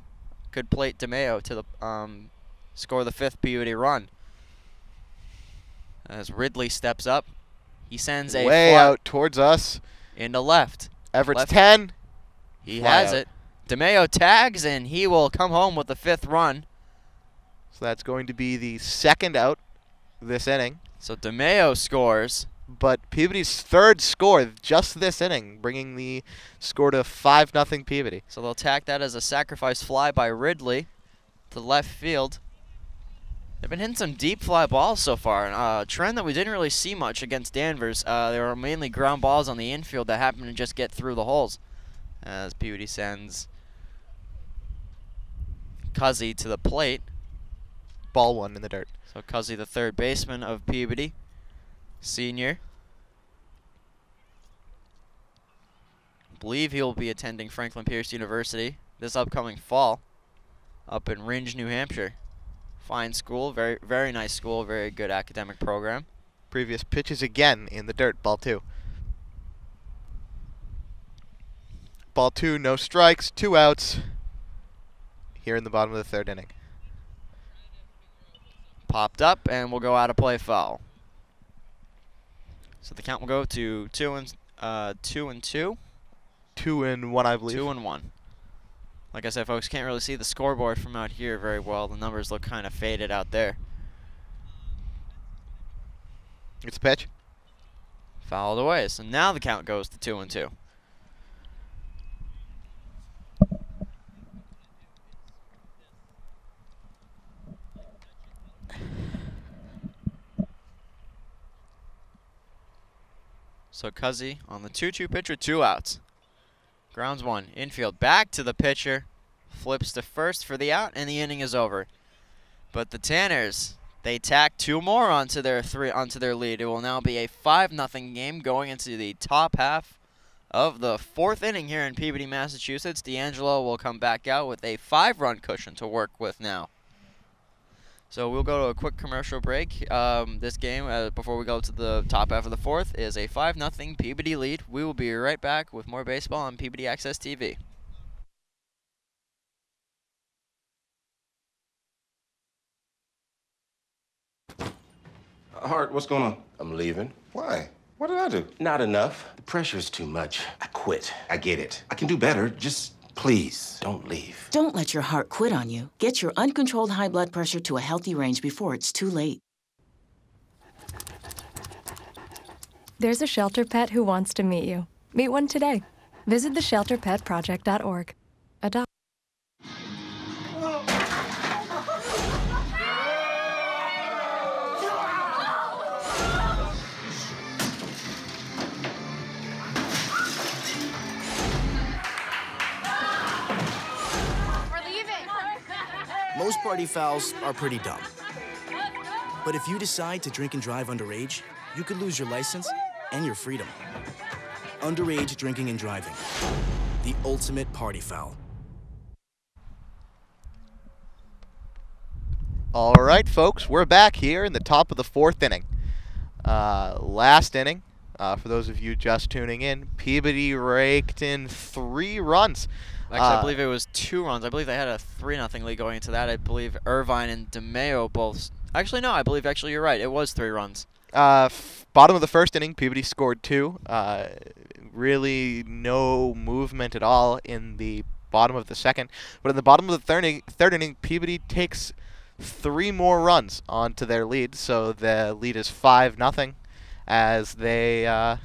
could plate DeMeo to the um, score the fifth Peabody run. As Ridley steps up, he sends a Way fly out towards us. into left. Everett's Left. 10. He Fly has out. it. DeMeo tags and he will come home with the fifth run. So that's going to be the second out this inning. So DeMeo scores. But Peabody's third score just this inning, bringing the score to 5 nothing Peabody. So they'll tack that as a sacrifice fly by Ridley to left field. They've been hitting some deep fly balls so far, uh, a trend that we didn't really see much against Danvers. Uh, they were mainly ground balls on the infield that happened to just get through the holes. As Peabody sends Cuzzy to the plate. Ball one in the dirt. So Cuzzy, the third baseman of Peabody, senior. believe he will be attending Franklin Pierce University this upcoming fall up in Ringe, New Hampshire. Fine school, very very nice school, very good academic program. Previous pitches again in the dirt. Ball two. Ball two, no strikes, two outs. Here in the bottom of the third inning. Popped up and we'll go out of play foul. So the count will go to two and uh, two and two. Two and one, I believe. Two and one. Like I said, folks, can't really see the scoreboard from out here very well. The numbers look kind of faded out there. It's a pitch. Fouled away. So now the count goes to two and two. So Cuzzy on the 2-2 pitch with two outs. Grounds one. Infield back to the pitcher. Flips to first for the out, and the inning is over. But the Tanners, they tack two more onto their three onto their lead. It will now be a five nothing game going into the top half of the fourth inning here in Peabody, Massachusetts. D'Angelo will come back out with a five run cushion to work with now. So we'll go to a quick commercial break. Um, this game, uh, before we go to the top half of the fourth, is a 5 0 Peabody lead. We will be right back with more baseball on Peabody Access TV. Hart, what's going on? I'm leaving. Why? What did I do? Not enough. The pressure is too much. I quit. I get it. I can do better. Just please don't leave. Don't let your heart quit on you. Get your uncontrolled high blood pressure to a healthy range before it's too late. There's a shelter pet who wants to meet you. Meet one today. Visit theshelterpetproject.org. Adopt. Most party fouls are pretty dumb. But if you decide to drink and drive underage, you could lose your license and your freedom. Underage drinking and driving. The ultimate party foul. All right, folks, we're back here in the top of the fourth inning. Uh, last inning, uh, for those of you just tuning in, Peabody raked in three runs. Actually, Uh, I believe it was two runs. I believe they had a three nothing lead going into that. I believe Irvine and DeMeo both. Actually, no, I believe actually you're right. It was three runs. Uh, f- bottom of the first inning, Peabody scored two. Uh, really no movement at all in the bottom of the second. But in the bottom of the third inning, third inning Peabody takes three more runs onto their lead. So the lead is 5 nothing as they uh,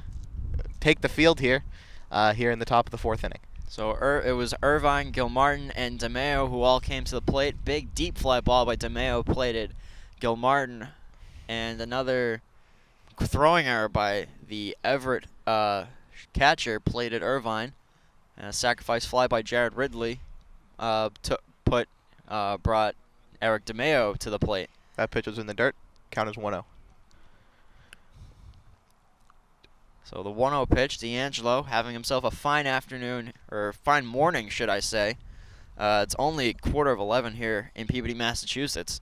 take the field here, uh, here in the top of the fourth inning. So Ir it was Irvine, Gilmartin, and DeMeo who all came to the plate. Big deep fly ball by DeMeo plated Gilmartin. And another throwing error by the Everett uh, catcher plated Irvine. And a sacrifice fly by Jared Ridley uh, put uh, brought Eric DeMeo to the plate. That pitch was in the dirt. Count is 1-0. So the 1-0 pitch, D'Angelo having himself a fine afternoon, or fine morning, should I say. Uh, it's only quarter of 11 here in Peabody, Massachusetts.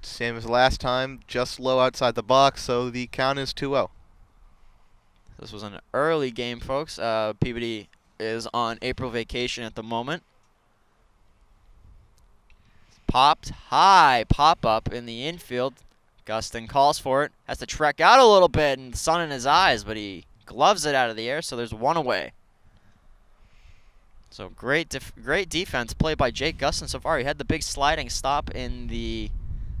Same as last time, just low outside the box, so the count is oh. 2 0. This was an early game, folks. Uh, Peabody is on April vacation at the moment. Popped high, pop up in the infield. Gustin calls for it. Has to trek out a little bit and sun in his eyes, but he gloves it out of the air, so there's one away. So great, def great defense played by Jake Gustin so far. He had the big sliding stop in the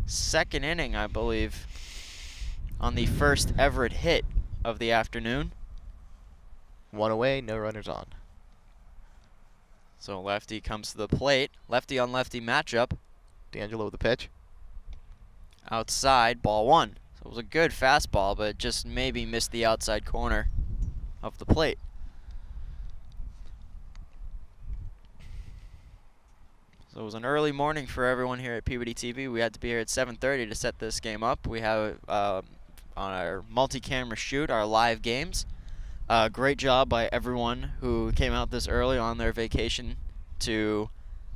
second inning, I believe, on the first Everett hit of the afternoon. One away, no runners on. So lefty comes to the plate. Lefty on lefty matchup. D'Angelo with the pitch. Outside, ball one. So it was a good fastball, but just maybe missed the outside corner of the plate. So it was an early morning for everyone here at Peabody TV. We had to be here at 7:30 to set this game up. We have uh, on our multi-camera shoot our live games. Uh, great job by everyone who came out this early on their vacation to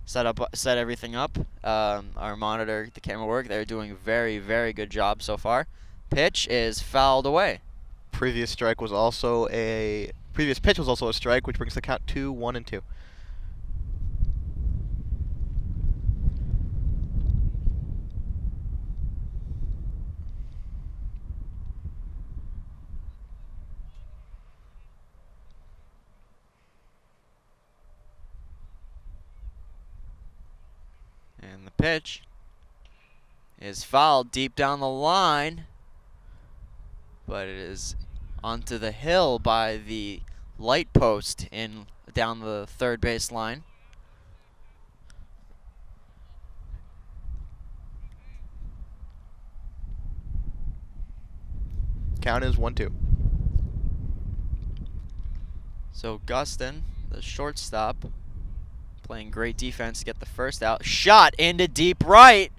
set up set everything up. Um, our monitor, the camera work, they're doing very very good job so far. Pitch is fouled away. Previous strike was also a previous pitch was also a strike, which brings the count to one and two. And the pitch is fouled deep down the line, but it is onto the hill by the light post in down the third base line. Count is one two. So Gustin, the shortstop, playing great defense to get the first out. Shot into deep right.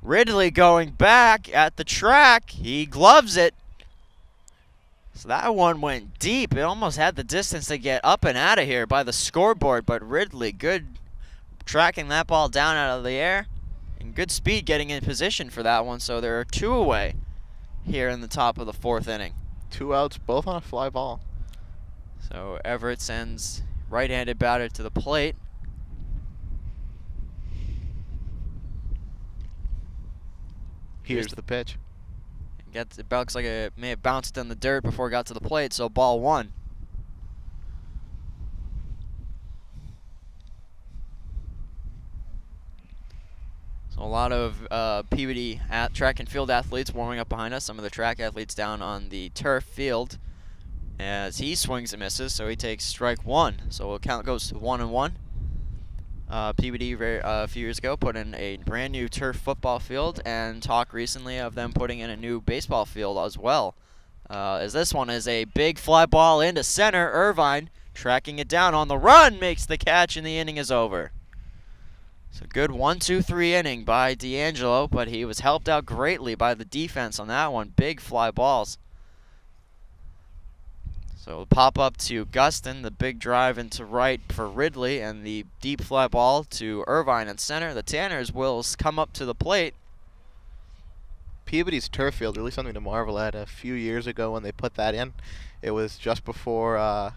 Ridley going back at the track. He gloves it. So that one went deep. It almost had the distance to get up and out of here by the scoreboard, but Ridley, good tracking that ball down out of the air and good speed getting in position for that one. So there are two away here in the top of the fourth inning. Two outs, both on a fly ball. So Everett sends right-handed batter to the plate. Here's the pitch. It looks like it may have bounced in the dirt before it got to the plate, so ball one. So a lot of uh, Peabody at track and field athletes warming up behind us. Some of the track athletes down on the turf field as he swings and misses. So he takes strike one. So count goes to one and one. Uh, very, uh, a few years ago put in a brand new turf football field and talk recently of them putting in a new baseball field as well. Uh, as this one is a big fly ball into center. Irvine tracking it down on the run makes the catch and the inning is over. So good one, two, three inning by D'Angelo, but he was helped out greatly by the defense on that one. Big fly balls. So pop up to Gustin, the big drive into right for Ridley, and the deep fly ball to Irvine in center. The Tanners will come up to the plate. Peabody's turf field, really something to marvel at. A few years ago when they put that in, it was just before, uh,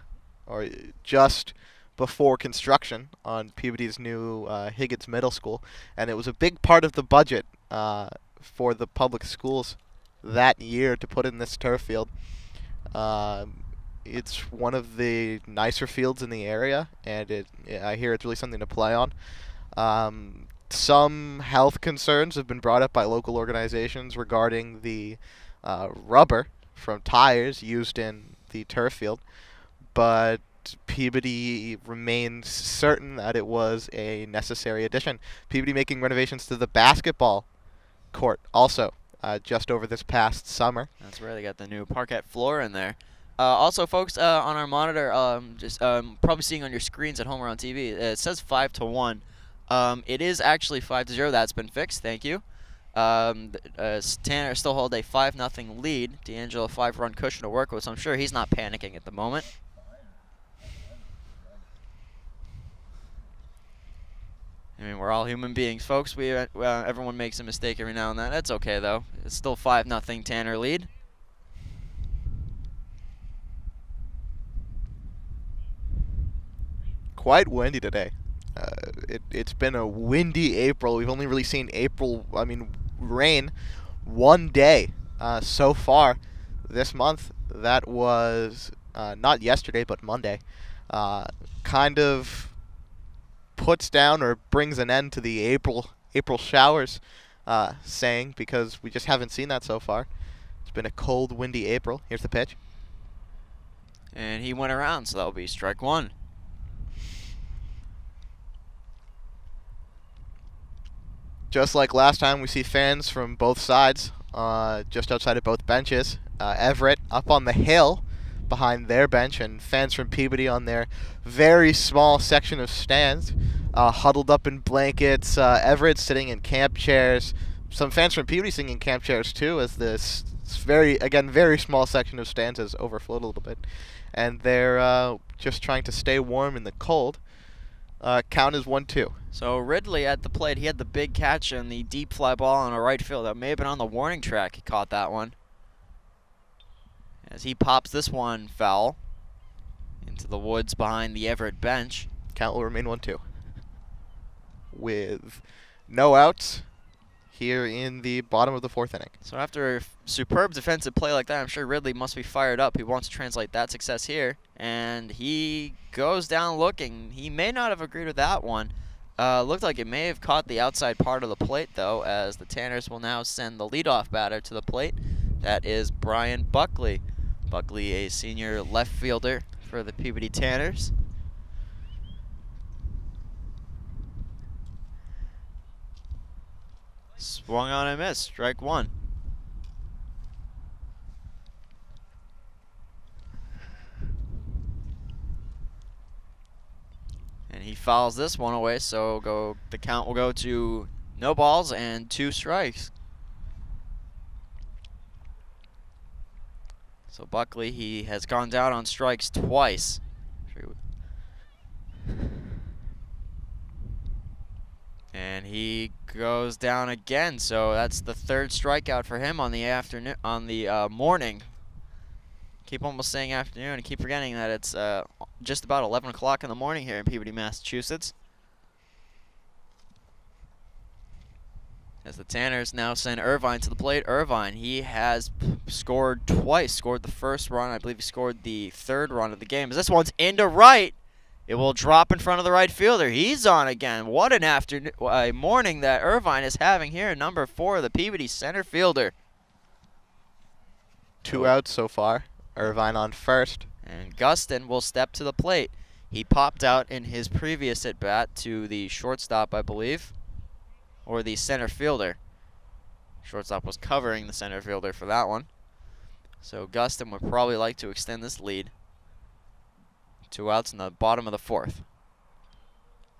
or just before construction on Peabody's new uh, Higgins Middle School, and it was a big part of the budget uh, for the public schools that year to put in this turf field. Um, it's one of the nicer fields in the area, and it I hear it's really something to play on. Um, some health concerns have been brought up by local organizations regarding the uh, rubber from tires used in the turf field, but Peabody remains certain that it was a necessary addition. Peabody making renovations to the basketball court also uh, just over this past summer. That's where they got the new parquet floor in there. Uh, also, folks, uh, on our monitor, um, just um, probably seeing on your screens at home or on TV, it says five to one. Um, it is actually five to zero. That's been fixed. Thank you. Um, uh, Tanner still hold a five nothing lead. D'Angelo five run cushion to work with. So I'm sure he's not panicking at the moment. I mean, we're all human beings, folks. We uh, everyone makes a mistake every now and then. That's okay though. It's still five nothing Tanner lead. Quite windy today. Uh, it, it's been a windy April. We've only really seen April, I mean, rain one day uh, so far this month. That was uh, not yesterday, but Monday. Uh, kind of puts down or brings an end to the April April showers uh, saying because we just haven't seen that so far. It's been a cold, windy April. Here's the pitch. And he went around, so that'll be strike one. Just like last time, we see fans from both sides, uh, just outside of both benches. Uh, Everett up on the hill behind their bench, and fans from Peabody on their very small section of stands, uh, huddled up in blankets. Uh, Everett sitting in camp chairs. Some fans from Peabody sitting in camp chairs too, as this very again very small section of stands has overflowed a little bit, and they're uh, just trying to stay warm in the cold. Uh, count is one two. So Ridley at the plate, he had the big catch and the deep fly ball on a right field. That may have been on the warning track. He caught that one. As he pops this one foul into the woods behind the Everett bench. Count will remain one two. With no outs here in the bottom of the fourth inning. So after a superb defensive play like that, I'm sure Ridley must be fired up. He wants to translate that success here. And he goes down looking. He may not have agreed with that one. Uh, looked like it may have caught the outside part of the plate, though, as the Tanners will now send the leadoff batter to the plate. That is Brian Buckley. Buckley, a senior left fielder for the Peabody Tanners. Swung on and missed. Strike one. And he fouls this one away, so go the count will go to no balls and two strikes. So Buckley, he has gone down on strikes twice. And he goes down again, so that's the third strikeout for him on the afternoon, on the uh, morning. Keep almost saying afternoon, and keep forgetting that it's uh, just about 11 o'clock in the morning here in Peabody, Massachusetts. As the Tanners now send Irvine to the plate. Irvine, he has scored twice. Scored the first run. I believe he scored the third run of the game. As this one's into right. It will drop in front of the right fielder. He's on again. What an afternoon, a morning that Irvine is having here. Number four, the Peabody center fielder. Two outs so far. Irvine on first. And Gustin will step to the plate. He popped out in his previous at bat to the shortstop, I believe, or the center fielder. Shortstop was covering the center fielder for that one. So Gustin would probably like to extend this lead. Two outs in the bottom of the fourth.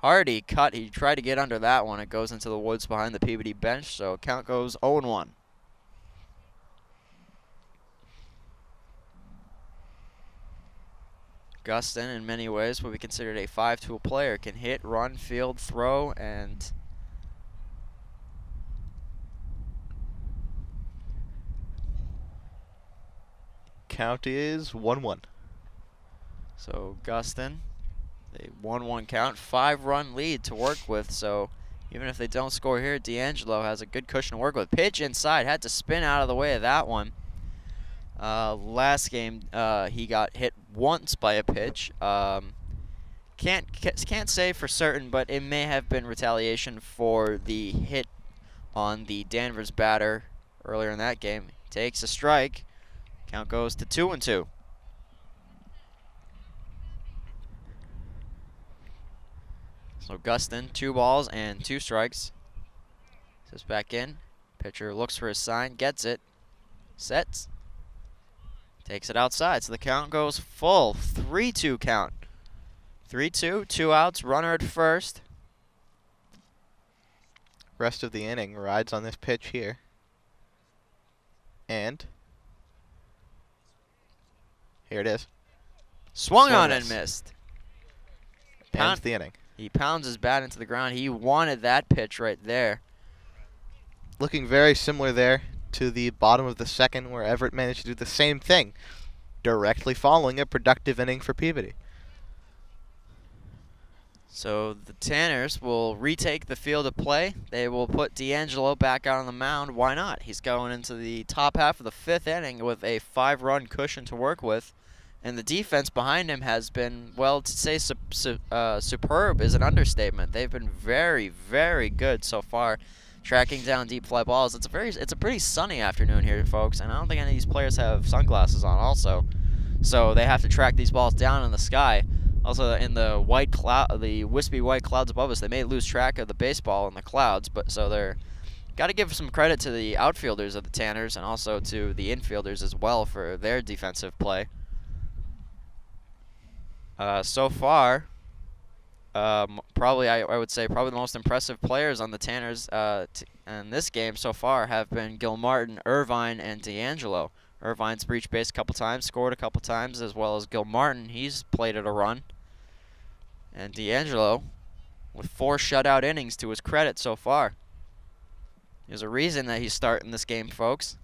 Hardy cut. He tried to get under that one. It goes into the woods behind the Peabody bench, so count goes 0-1. Gustin, in many ways, would be considered a five-tool player. Can hit, run, field, throw, and count is 1-1. So Gustin, a 1-1 count, five-run lead to work with. So even if they don't score here, D'Angelo has a good cushion to work with. Pitch inside, had to spin out of the way of that one. Uh, last game, uh, he got hit once by a pitch. Um, can't can't say for certain, but it may have been retaliation for the hit on the Danvers batter earlier in that game. Takes a strike. Count goes to two and two. So Gustin, two balls and two strikes. Sits back in. Pitcher looks for his sign, gets it, sets, takes it outside. So the count goes full. 3-2 count. 3-2, two outs, runner at first. Rest of the inning rides on this pitch here. And here it is. Swung on and missed. Pound the inning. He pounds his bat into the ground. He wanted that pitch right there. Looking very similar there to the bottom of the second where Everett managed to do the same thing, directly following a productive inning for Peabody. So the Tanners will retake the field of play. They will put D'Angelo back out on the mound. Why not? He's going into the top half of the fifth inning with a five-run cushion to work with. And the defense behind him has been, well, to say su su uh, superb is an understatement. They've been very, very good so far, tracking down deep fly balls. It's a very, it's a pretty sunny afternoon here, folks, and I don't think any of these players have sunglasses on, also. So they have to track these balls down in the sky. Also, in the white cloud, the wispy white clouds above us, they may lose track of the baseball in the clouds, but so they're got to give some credit to the outfielders of the Tanners and also to the infielders as well for their defensive play. Uh, so far, um, probably I, I would say probably the most impressive players on the Tanners uh, in this game so far have been Gilmartin, Irvine, and D'Angelo. Irvine's breached base a couple times, scored a couple times, as well as Gilmartin. He's played at a run. And D'Angelo with four shutout innings to his credit so far. There's a reason that he's starting this game, folks.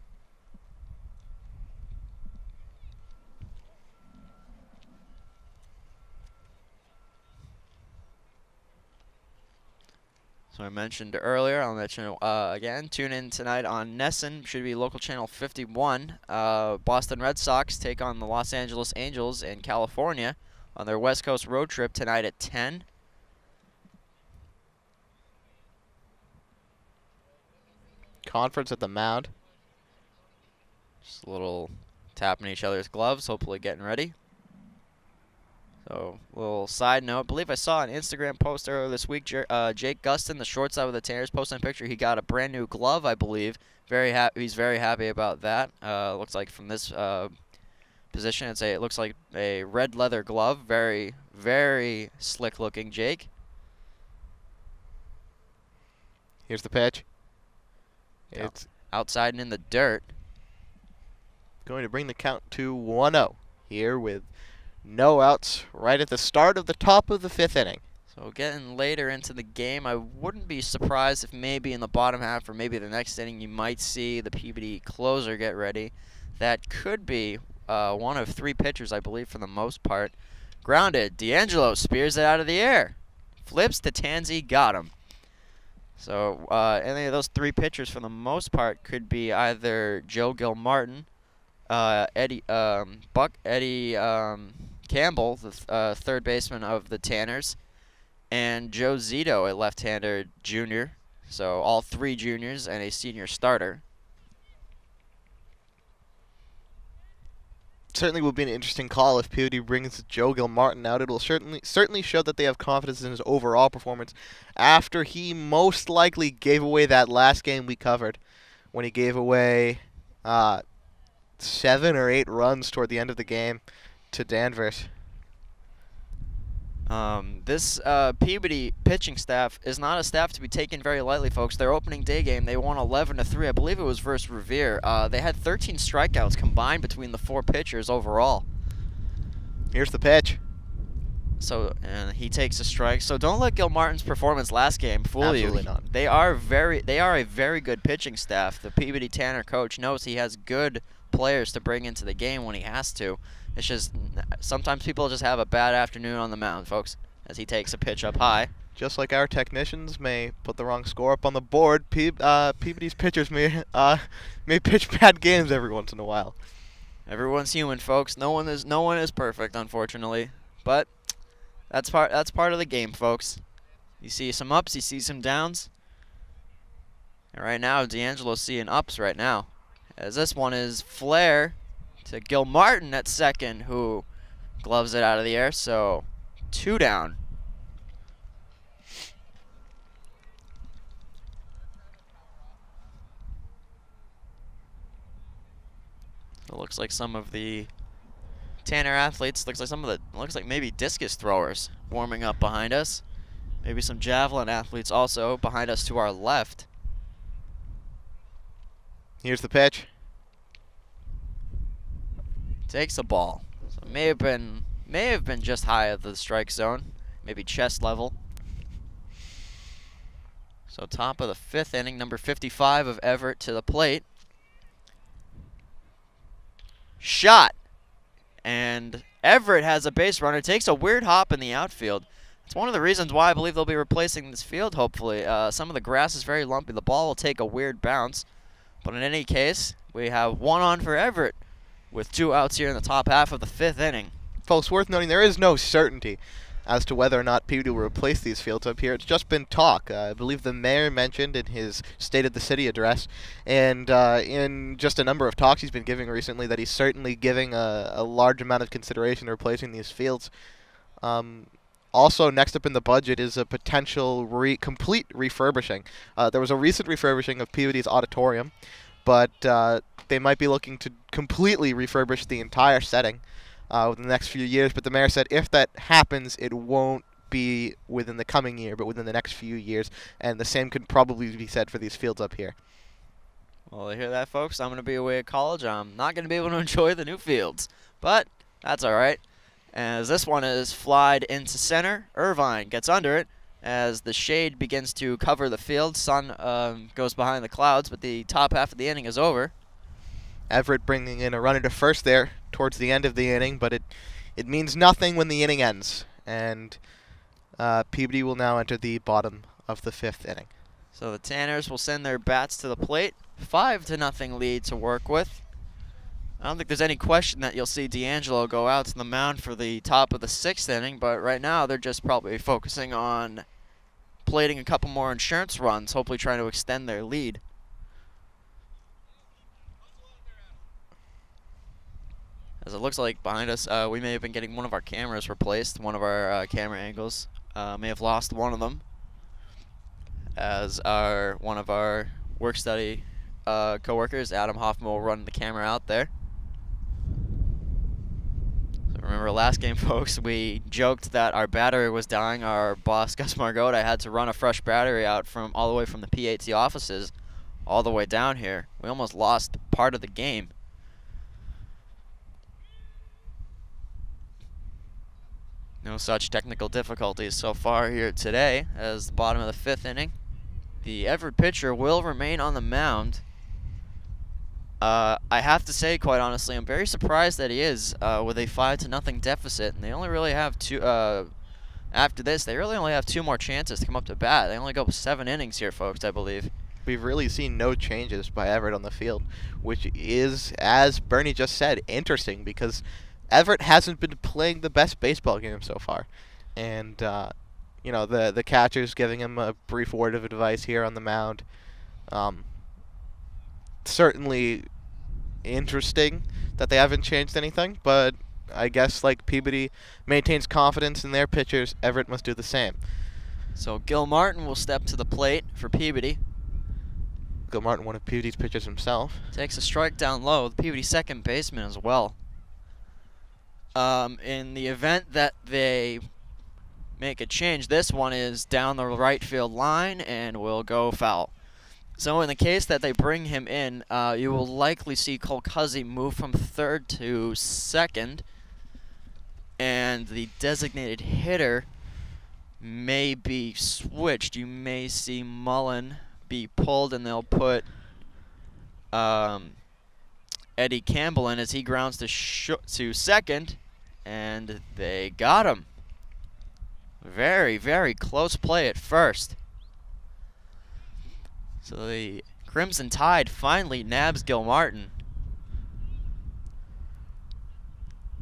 So I mentioned earlier, I'll mention uh, again, tune in tonight on NESN, should be local channel 51. Uh, Boston Red Sox take on the Los Angeles Angels in California on their West Coast road trip tonight at 10. Conference at the mound. Just a little tapping each other's gloves, hopefully getting ready. So, little side note, I believe I saw an Instagram post earlier this week. Uh, Jake Gustin, the shortstop of the Tanners, posted a picture. He got a brand new glove, I believe. Very happy. He's very happy about that. Uh, looks like from this uh, position, it's a. It looks like a red leather glove. Very, very slick looking, Jake. Here's the pitch. It's outside and in the dirt. Going to bring the count to 1-0 here with no outs right at the start of the top of the fifth inning. So getting later into the game, I wouldn't be surprised if maybe in the bottom half or maybe the next inning you might see the Peabody closer get ready. That could be uh, one of three pitchers, I believe, for the most part. Grounded. D'Angelo spears it out of the air. Flips to Tansey, got him. So uh, any of those three pitchers, for the most part, could be either Joe Gilmartin, uh, Eddie um, Buck Eddie um, Campbell, the th uh, third baseman of the Tanners, and Joe Zito, a left-hander junior. So all three juniors and a senior starter. Certainly will be an interesting call if Peabody brings Joe Gilmartin out. It will certainly certainly show that they have confidence in his overall performance after he most likely gave away that last game we covered when he gave away uh, seven or eight runs toward the end of the game to Danvers. Um, this uh, Peabody pitching staff is not a staff to be taken very lightly, folks. Their opening day game, they won 11 to three. I believe it was versus Revere. Uh, they had 13 strikeouts combined between the four pitchers overall. Here's the pitch. So and he takes a strike. So don't let Gilmartin's performance last game fool Absolutely you. Not. They are very they are a very good pitching staff. The Peabody Tanner coach knows he has good players to bring into the game when he has to. It's just sometimes people just have a bad afternoon on the mound, folks, as he takes a pitch up high. Just like our technicians may put the wrong score up on the board, Pe uh, Peabody's pitchers may uh, may pitch bad games every once in a while. Everyone's human, folks. No one is no one is perfect, unfortunately. But that's part that's part of the game, folks. You see some ups, you see some downs. And right now, D'Angelo's seeing ups right now. As this one is flare to Gilmartin at second, who gloves it out of the air. So two down. it looks like some of the Tanner athletes, looks like some of the, looks like maybe discus throwers warming up behind us. Maybe some javelin athletes also behind us to our left. Here's the pitch takes a ball. So may have been may have been just high of the strike zone, maybe chest level. So top of the fifth inning, number 55 of Everett to the plate. Shot. And Everett has a base runner, takes a weird hop in the outfield. It's one of the reasons why I believe they'll be replacing this field, hopefully. Uh, some of the grass is very lumpy. The ball will take a weird bounce. But in any case, we have one on for Everett with two outs here in the top half of the fifth inning. Folks, worth noting there is no certainty as to whether or not Peabody will replace these fields up here. It's just been talk. Uh, I believe the mayor mentioned in his State of the City address, and uh, in just a number of talks he's been giving recently, that he's certainly giving a, a large amount of consideration to replacing these fields. Um, also, next up in the budget is a potential re complete refurbishing. Uh, there was a recent refurbishing of Peabody's auditorium, but uh, they might be looking to completely refurbish the entire setting uh, within the next few years. But the mayor said if that happens, it won't be within the coming year, but within the next few years. And the same could probably be said for these fields up here. Well, you hear that, folks? I'm going to be away at college. I'm not going to be able to enjoy the new fields. But that's all right. As this one is flied into center, Irvine gets under it as the shade begins to cover the field. Sun um, goes behind the clouds, but the top half of the inning is over. Everett bringing in a runner to first there towards the end of the inning, but it it means nothing when the inning ends. And uh, Peabody will now enter the bottom of the fifth inning. So the Tanners will send their bats to the plate. Five to nothing lead to work with. I don't think there's any question that you'll see D'Angelo go out to the mound for the top of the sixth inning, but right now they're just probably focusing on plating a couple more insurance runs, hopefully trying to extend their lead. As it looks like behind us, uh, we may have been getting one of our cameras replaced. One of our uh, camera angles uh, may have lost one of them. As our one of our work study uh, coworkers, Adam Hoffman, will run the camera out there. So remember last game, folks, we joked that our battery was dying. Our boss, Gus Margota, had to run a fresh battery out from all the way from the PAT offices all the way down here. We almost lost part of the game. No such technical difficulties so far here today as the bottom of the fifth inning. The Everett pitcher will remain on the mound. Uh, I have to say, quite honestly, I'm very surprised that he is uh, with a five to nothing deficit, and they only really have two. Uh, after this, they really only have two more chances to come up to bat. They only go seven innings here, folks. I believe. We've really seen no changes by Everett on the field, which is, as Bernie just said, interesting because Everett hasn't been playing the best baseball game so far, and uh, you know the the catcher's giving him a brief word of advice here on the mound. Um, certainly interesting that they haven't changed anything, but I guess like Peabody maintains confidence in their pitchers, Everett must do the same. So Gilmartin will step to the plate for Peabody. Gilmartin, one of Peabody's pitchers himself. Takes a strike down low. The Peabody second baseman as well um, in the event that they make a change, this one is down the right field line and will go foul. So in the case that they bring him in, uh, you will likely see Cuzzy move from third to second, and the designated hitter may be switched. You may see Mullen be pulled, and they'll put um, Eddie Campbell in as he grounds to to second, and they got him. Very, very close play at first. So the Crimson Tide finally nabs Gilmartin.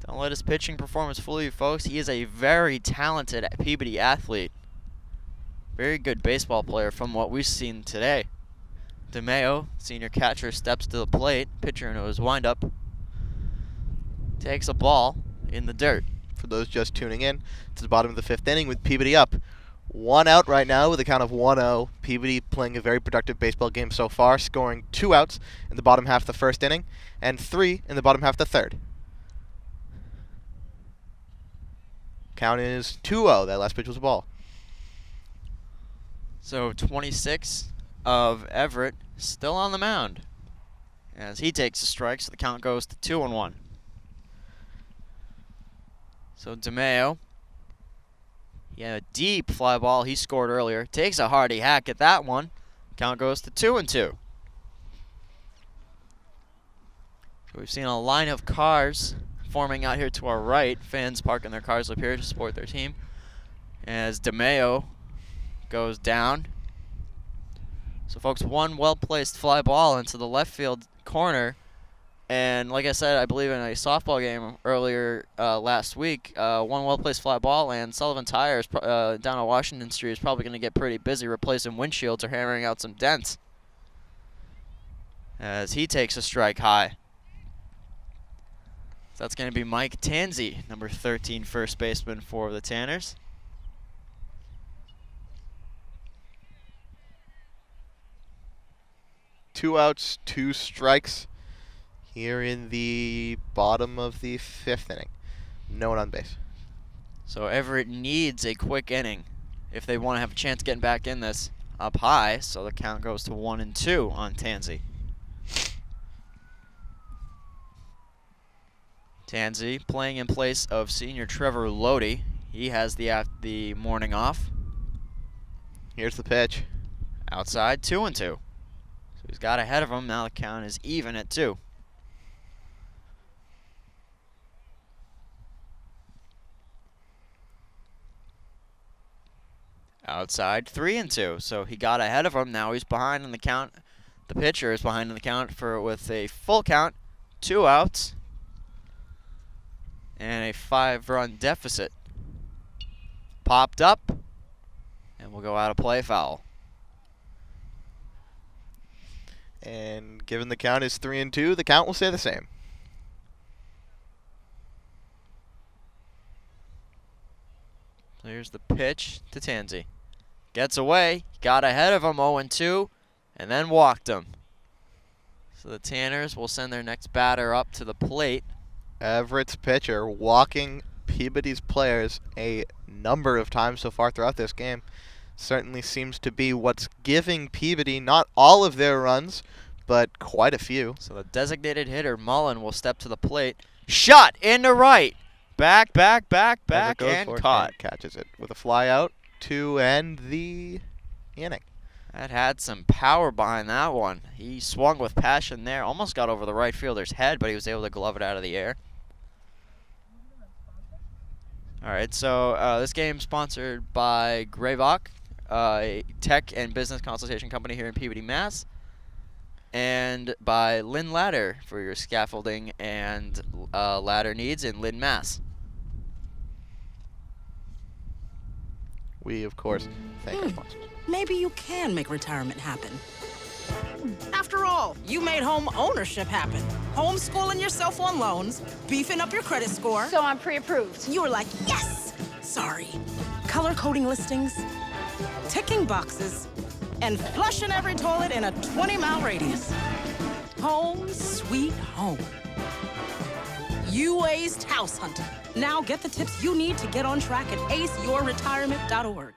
Don't let his pitching performance fool you, folks. He is a very talented Peabody athlete. Very good baseball player from what we've seen today. DeMeo, senior catcher, steps to the plate. Pitcher his windup. Takes a ball in the dirt. For those just tuning in, it's the bottom of the fifth inning with Peabody up. One out right now with a count of 1-0. Peabody playing a very productive baseball game so far, scoring two outs in the bottom half of the first inning and three in the bottom half of the third. Count is 2-0. That last pitch was a ball. So 26 of Everett still on the mound as he takes a strike, so the count goes to 2 and 1. So DeMeo, he had a deep fly ball he scored earlier. Takes a hearty hack at that one. Count goes to two and two. So we've seen a line of cars forming out here to our right. Fans parking their cars up here to support their team. As DeMeo goes down. So folks, one well-placed fly ball into the left field corner and like I said, I believe in a softball game earlier uh, last week, uh, one well-placed fly ball, and Sullivan Tires uh, down on Washington Street is probably going to get pretty busy replacing windshields or hammering out some dents. As he takes a strike high. So that's going to be Mike Tansey, number 13 first baseman for the Tanners. Two outs, two strikes here in the bottom of the fifth inning. No one on base. So Everett needs a quick inning if they want to have a chance getting back in this up high. So the count goes to one and two on Tansey. Tansey playing in place of senior Trevor Lodi. He has the the morning off. Here's the pitch. Outside, two and two. So he's got ahead of him. Now the count is even at two. Outside, three and two. So he got ahead of him. Now he's behind in the count. The pitcher is behind in the count for with a full count, two outs, and a five-run deficit. Popped up, and we'll go out of play foul. And given the count is three and two, the count will stay the same. Here's the pitch to Tansey. Gets away, got ahead of him 0-2, and then walked him. So the Tanners will send their next batter up to the plate. Everett's pitcher walking Peabody's players a number of times so far throughout this game. Certainly seems to be what's giving Peabody not all of their runs, but quite a few. So the designated hitter, Mullen, will step to the plate. Shot into right. Back, back, back, back, and caught. And catches it with a fly out to end the inning. That had some power behind that one. He swung with passion there. Almost got over the right fielder's head, but he was able to glove it out of the air. All right, so uh, this game sponsored by Gravoc, uh, a tech and business consultation company here in Peabody, Mass, and by Lynn Ladder for your scaffolding and uh, ladder needs in Lynn, Mass. We, of course, thank our hmm. sponsors. Maybe you can make retirement happen. After all, you made home ownership happen. Homeschooling yourself on loans, beefing up your credit score. So I'm pre-approved. You were like, yes! Sorry. Color coding listings, ticking boxes, and flushing every toilet in a 20-mile radius. Home sweet home. You house hunting. Now get the tips you need to get on track at aceyourretirement.org.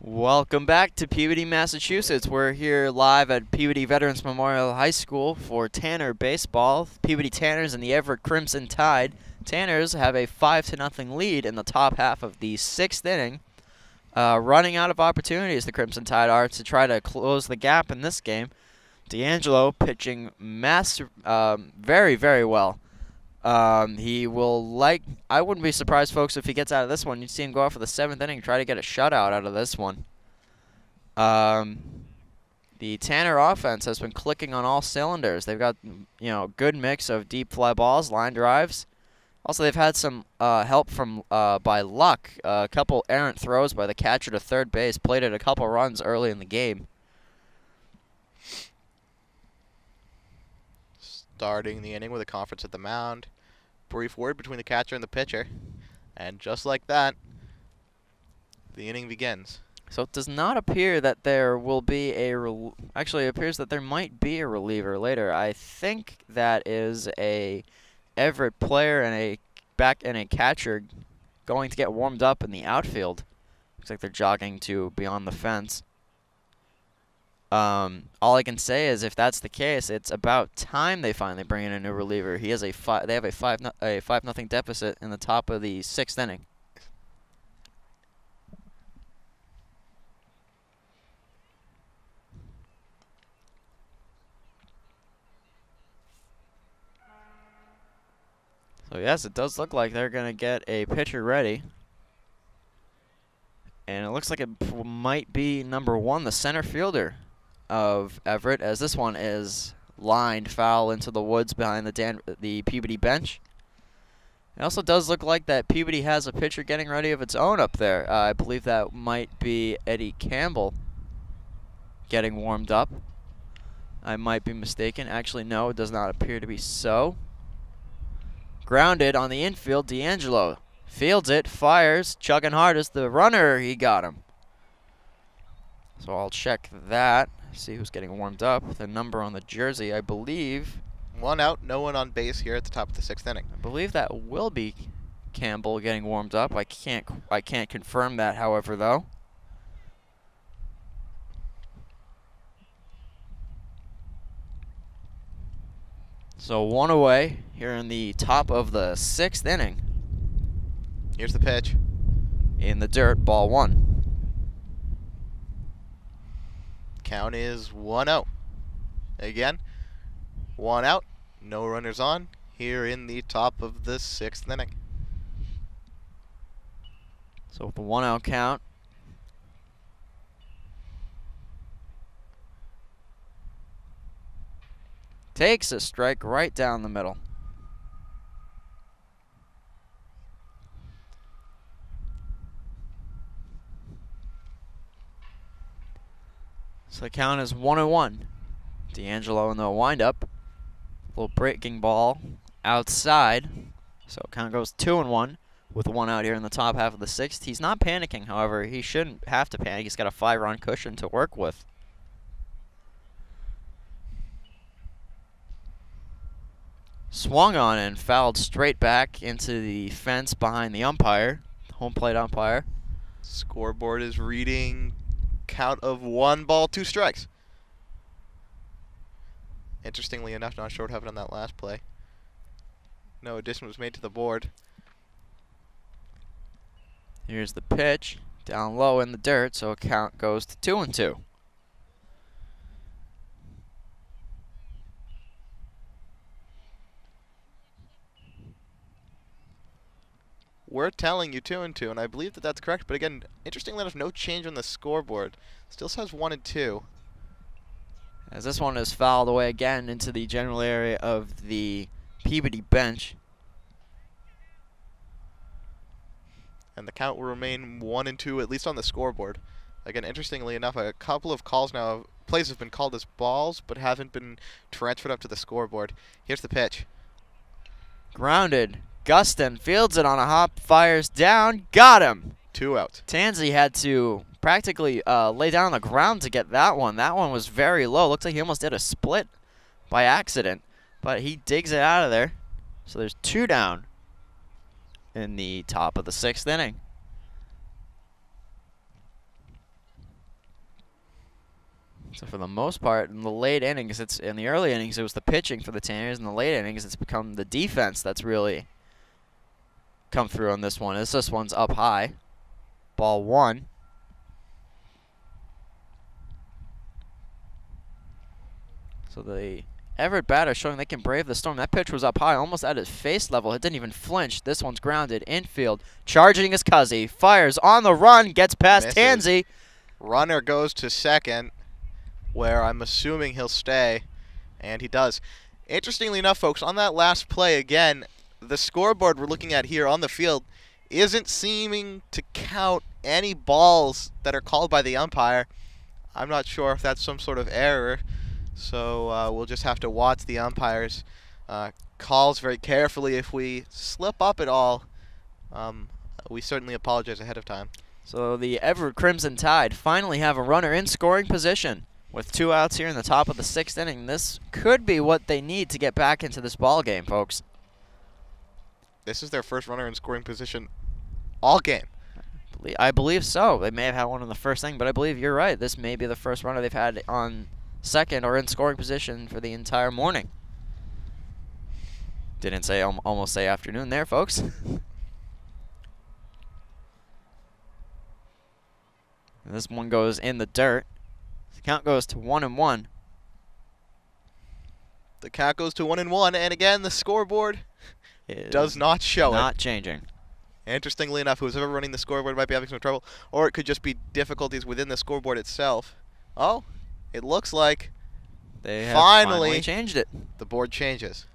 Welcome back to Peabody, Massachusetts. We're here live at Peabody Veterans Memorial High School for Tanner baseball. Peabody Tanners and the Everett Crimson Tide. Tanners have a five to nothing lead in the top half of the sixth inning. Uh, running out of opportunities, the Crimson Tide are to try to close the gap in this game. D'Angelo pitching mass, um, very very well. Um, he will like. I wouldn't be surprised, folks, if he gets out of this one. You'd see him go out for the seventh inning, try to get a shutout out of this one. Um, the Tanner offense has been clicking on all cylinders. They've got you know good mix of deep fly balls, line drives. Also, they've had some uh, help from uh, by luck. Uh, a couple errant throws by the catcher to third base, played plated a couple runs early in the game. Starting the inning with a conference at the mound. Brief word between the catcher and the pitcher. And just like that, the inning begins. So it does not appear that there will be a actually it appears that there might be a reliever later. I think that is a Everett player and a back and a catcher going to get warmed up in the outfield. Looks like they're jogging to beyond the fence. Um, all I can say is if that's the case, it's about time they finally bring in a new reliever. He has a five. They have a five no, a five nothing deficit in the top of the sixth inning. So yes, it does look like they're gonna get a pitcher ready. And it looks like it might be number one, the center fielder of Everett, as this one is lined foul into the woods behind the Dan the Peabody bench. It also does look like that Peabody has a pitcher getting ready of its own up there. Uh, I believe that might be Eddie Campbell getting warmed up. I might be mistaken. Actually, no, it does not appear to be so. Grounded on the infield, D'Angelo fields it, fires, chugging hard as the runner. He got him. So I'll check that. See who's getting warmed up. The number on the jersey, I believe. One out, no one on base here at the top of the sixth inning. I believe that will be Campbell getting warmed up. I can't I can't confirm that, however, though. So one away here in the top of the sixth inning. Here's the pitch. In the dirt, ball one. Count is 1 0. Again, one out, no runners on here in the top of the sixth inning. So with the one out count, takes a strike right down the middle. So the count is one and one. D'Angelo in the windup. Little breaking ball outside. So count goes two and one with one out here in the top half of the sixth. He's not panicking, however. He shouldn't have to panic. He's got a five-run cushion to work with. Swung on and fouled straight back into the fence behind the umpire, home plate umpire. Scoreboard is reading count of one ball, two strikes. Interestingly enough, not sure what happened on that last play. No addition was made to the board. Here's the pitch, down low in the dirt, so a count goes to two and two. We're telling you two and two, and I believe that that's correct. But again, interestingly enough, no change on the scoreboard. Still says one and two. As this one is fouled away again into the general area of the Peabody bench. And the count will remain one and two, at least on the scoreboard. Again, interestingly enough, a couple of calls now, plays have been called as balls, but haven't been transferred up to the scoreboard. Here's the pitch. Grounded. Gustin fields it on a hop, fires down, got him. Two outs. Tansey had to practically uh, lay down on the ground to get that one. That one was very low. Looks like he almost did a split by accident, but he digs it out of there. So there's two down in the top of the sixth inning. So for the most part, in the late innings, it's in the early innings, it was the pitching for the Tanners. In the late innings, it's become the defense that's really come through on this one. As this one's up high, ball one. So the Everett batter showing they can brave the storm. That pitch was up high, almost at his face level. It didn't even flinch. This one's grounded infield. Charging his Cuzzy. Fires on the run. Gets past Misses. Tansey. Runner goes to second, where I'm assuming he'll stay, and he does. Interestingly enough, folks, on that last play, again, the scoreboard we're looking at here on the field isn't seeming to count any balls that are called by the umpire. I'm not sure if that's some sort of error. So uh, we'll just have to watch the umpires' uh, calls very carefully. If we slip up at all, um, we certainly apologize ahead of time. So the Everett Crimson Tide finally have a runner in scoring position. With two outs here in the top of the sixth inning, this could be what they need to get back into this ball game, folks. This is their first runner in scoring position all game. I believe so. They may have had one in the first inning, but I believe you're right. This may be the first runner they've had on second or in scoring position for the entire morning. Didn't say almost say afternoon there, folks. this one goes in the dirt. The count goes to one and one. The count goes to one and one, and again the scoreboard does not show not it. Not changing. Interestingly enough, who's ever running the scoreboard might be having some trouble, or it could just be difficulties within the scoreboard itself. Oh, it looks like they finally, finally, changed it. The board changes.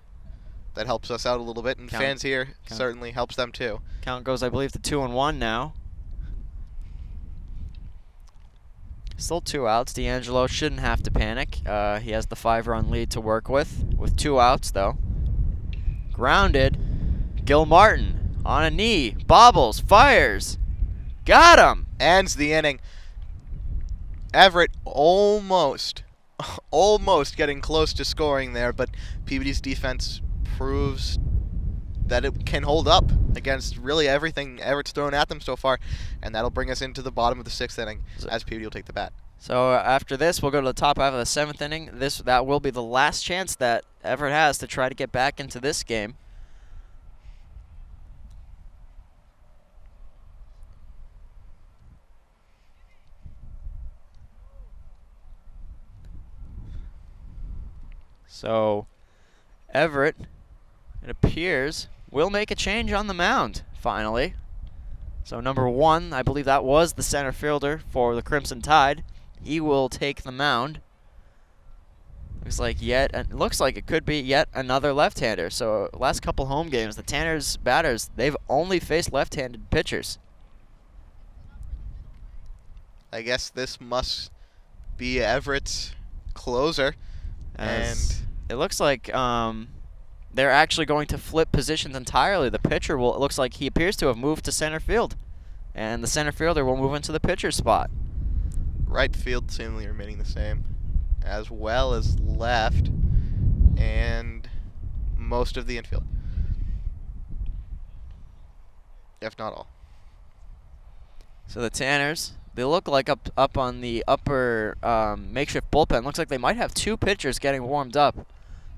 That helps us out a little bit, and count, fans here count. certainly helps them too. Count goes, I believe, to two and one now. Still two outs. D'Angelo shouldn't have to panic. Uh, he has the five-run lead to work with, with two outs though. Grounded. Gilmartin on a knee, bobbles, fires, got him. Ends the inning. Everett almost, almost getting close to scoring there, but Peabody's defense proves that it can hold up against really everything Everett's thrown at them so far, and that'll bring us into the bottom of the sixth inning as PVD will take the bat. So uh, after this, we'll go to the top half of the seventh inning. This that will be the last chance that Everett has to try to get back into this game. So Everett, it appears, will make a change on the mound, finally. So number one, I believe that was the center fielder for the Crimson Tide. He will take the mound. Looks like yet uh, looks like it could be yet another left-hander. So last couple home games, the Tanners batters, they've only faced left-handed pitchers. I guess this must be Everett's closer. As and it looks like um, they're actually going to flip positions entirely. The pitcher will it looks like he appears to have moved to center field. And the center fielder will move into the pitcher spot. Right field seemingly remaining the same, as well as left and most of the infield. If not all. So the Tanners, they look like up up on the upper um, makeshift bullpen. Looks like they might have two pitchers getting warmed up.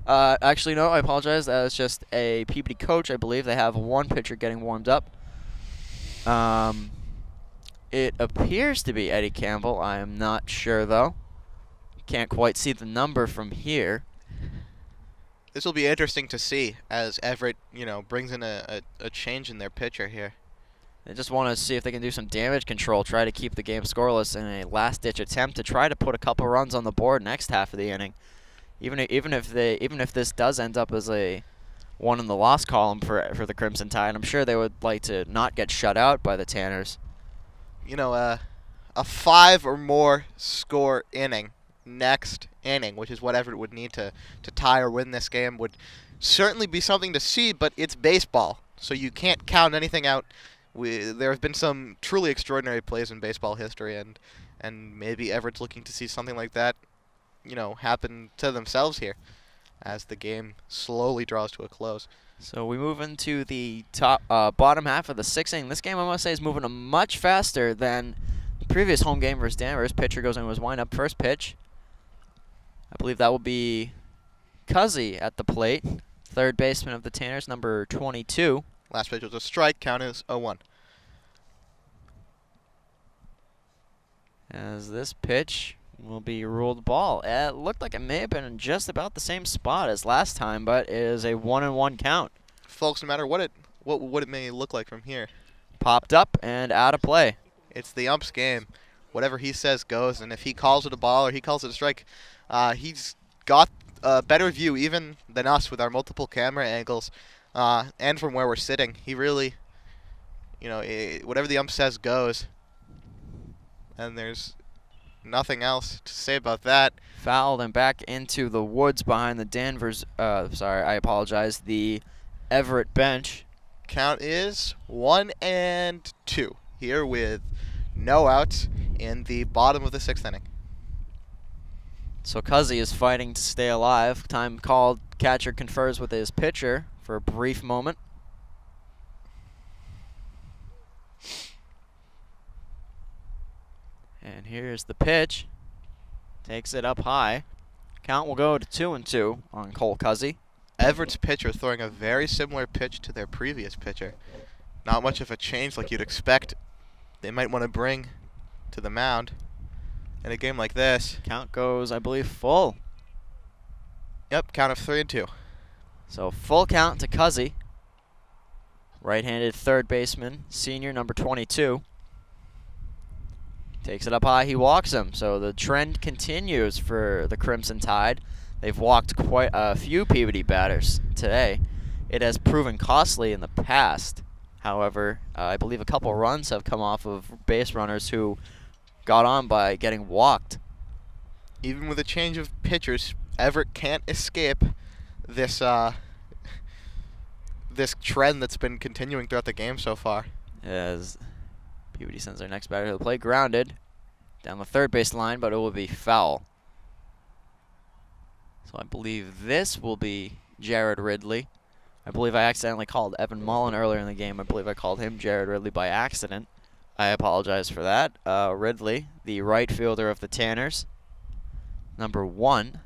Uh, actually, no, I apologize. That was just a PBD coach. I believe they have one pitcher getting warmed up. Um, it appears to be Eddie Campbell. I am not sure, though. Can't quite see the number from here. This will be interesting to see as Everett, you know, brings in a, a, a change in their pitcher here. They just want to see if they can do some damage control, try to keep the game scoreless in a last-ditch attempt to try to put a couple runs on the board next half of the inning. Even even if they even if this does end up as a one in the loss column for for the Crimson Tide, I'm sure they would like to not get shut out by the Tanners. You know, uh, a five or more score inning next inning, which is whatever it would need to to tie or win this game, would certainly be something to see. But it's baseball, so you can't count anything out. We, there have been some truly extraordinary plays in baseball history, and and maybe Everett's looking to see something like that you know, happen to themselves here as the game slowly draws to a close. So we move into the top uh, bottom half of the sixth inning. This game, I must say, is moving much faster than the previous home game versus Danvers. Pitcher goes in with his windup. First pitch. I believe that will be Cuzzy at the plate. Third baseman of the Tanners, number 22. Last pitch was a strike. Count is 0-1. As this pitch will be ruled ball. It looked like it may have been in just about the same spot as last time, but it is a one and one count. Folks, no matter what it what what it may look like from here, popped up and out of play. It's the ump's game. Whatever he says goes, and if he calls it a ball or he calls it a strike, uh, he's got a better view even than us with our multiple camera angles, uh, and from where we're sitting. He really, you know, it, whatever the ump says goes. And there's nothing else to say about that. Fouled and back into the woods behind the Danvers. Uh, sorry, I apologize. The Everett bench. Count is one and two here with no outs in the bottom of the sixth inning. So Cuzzy is fighting to stay alive. Time called. Catcher confers with his pitcher for a brief moment. And here's the pitch. Takes it up high. Count will go to two and two on Cole Cuzzy. Everett's pitcher throwing a very similar pitch to their previous pitcher. Not much of a change like you'd expect they might want to bring to the mound in a game like this. Count goes, I believe, full. Yep, count of three and two. So full count to Cuzzy. Right-handed third baseman, senior number 22. Takes it up high, he walks him. So the trend continues for the Crimson Tide. They've walked quite a few PBD batters today. It has proven costly in the past. However, uh, I believe a couple runs have come off of base runners who got on by getting walked. Even with a change of pitchers, Everett can't escape this uh, this trend that's been continuing throughout the game so far. As PBD sends their next batter to the plate, grounded down the third base line, but it will be foul. So I believe this will be Jared Ridley I believe I accidentally called Evan Mullen earlier in the game. I believe I called him Jared Ridley by accident. I apologize for that. Uh, Ridley, the right fielder of the Tanners, number one.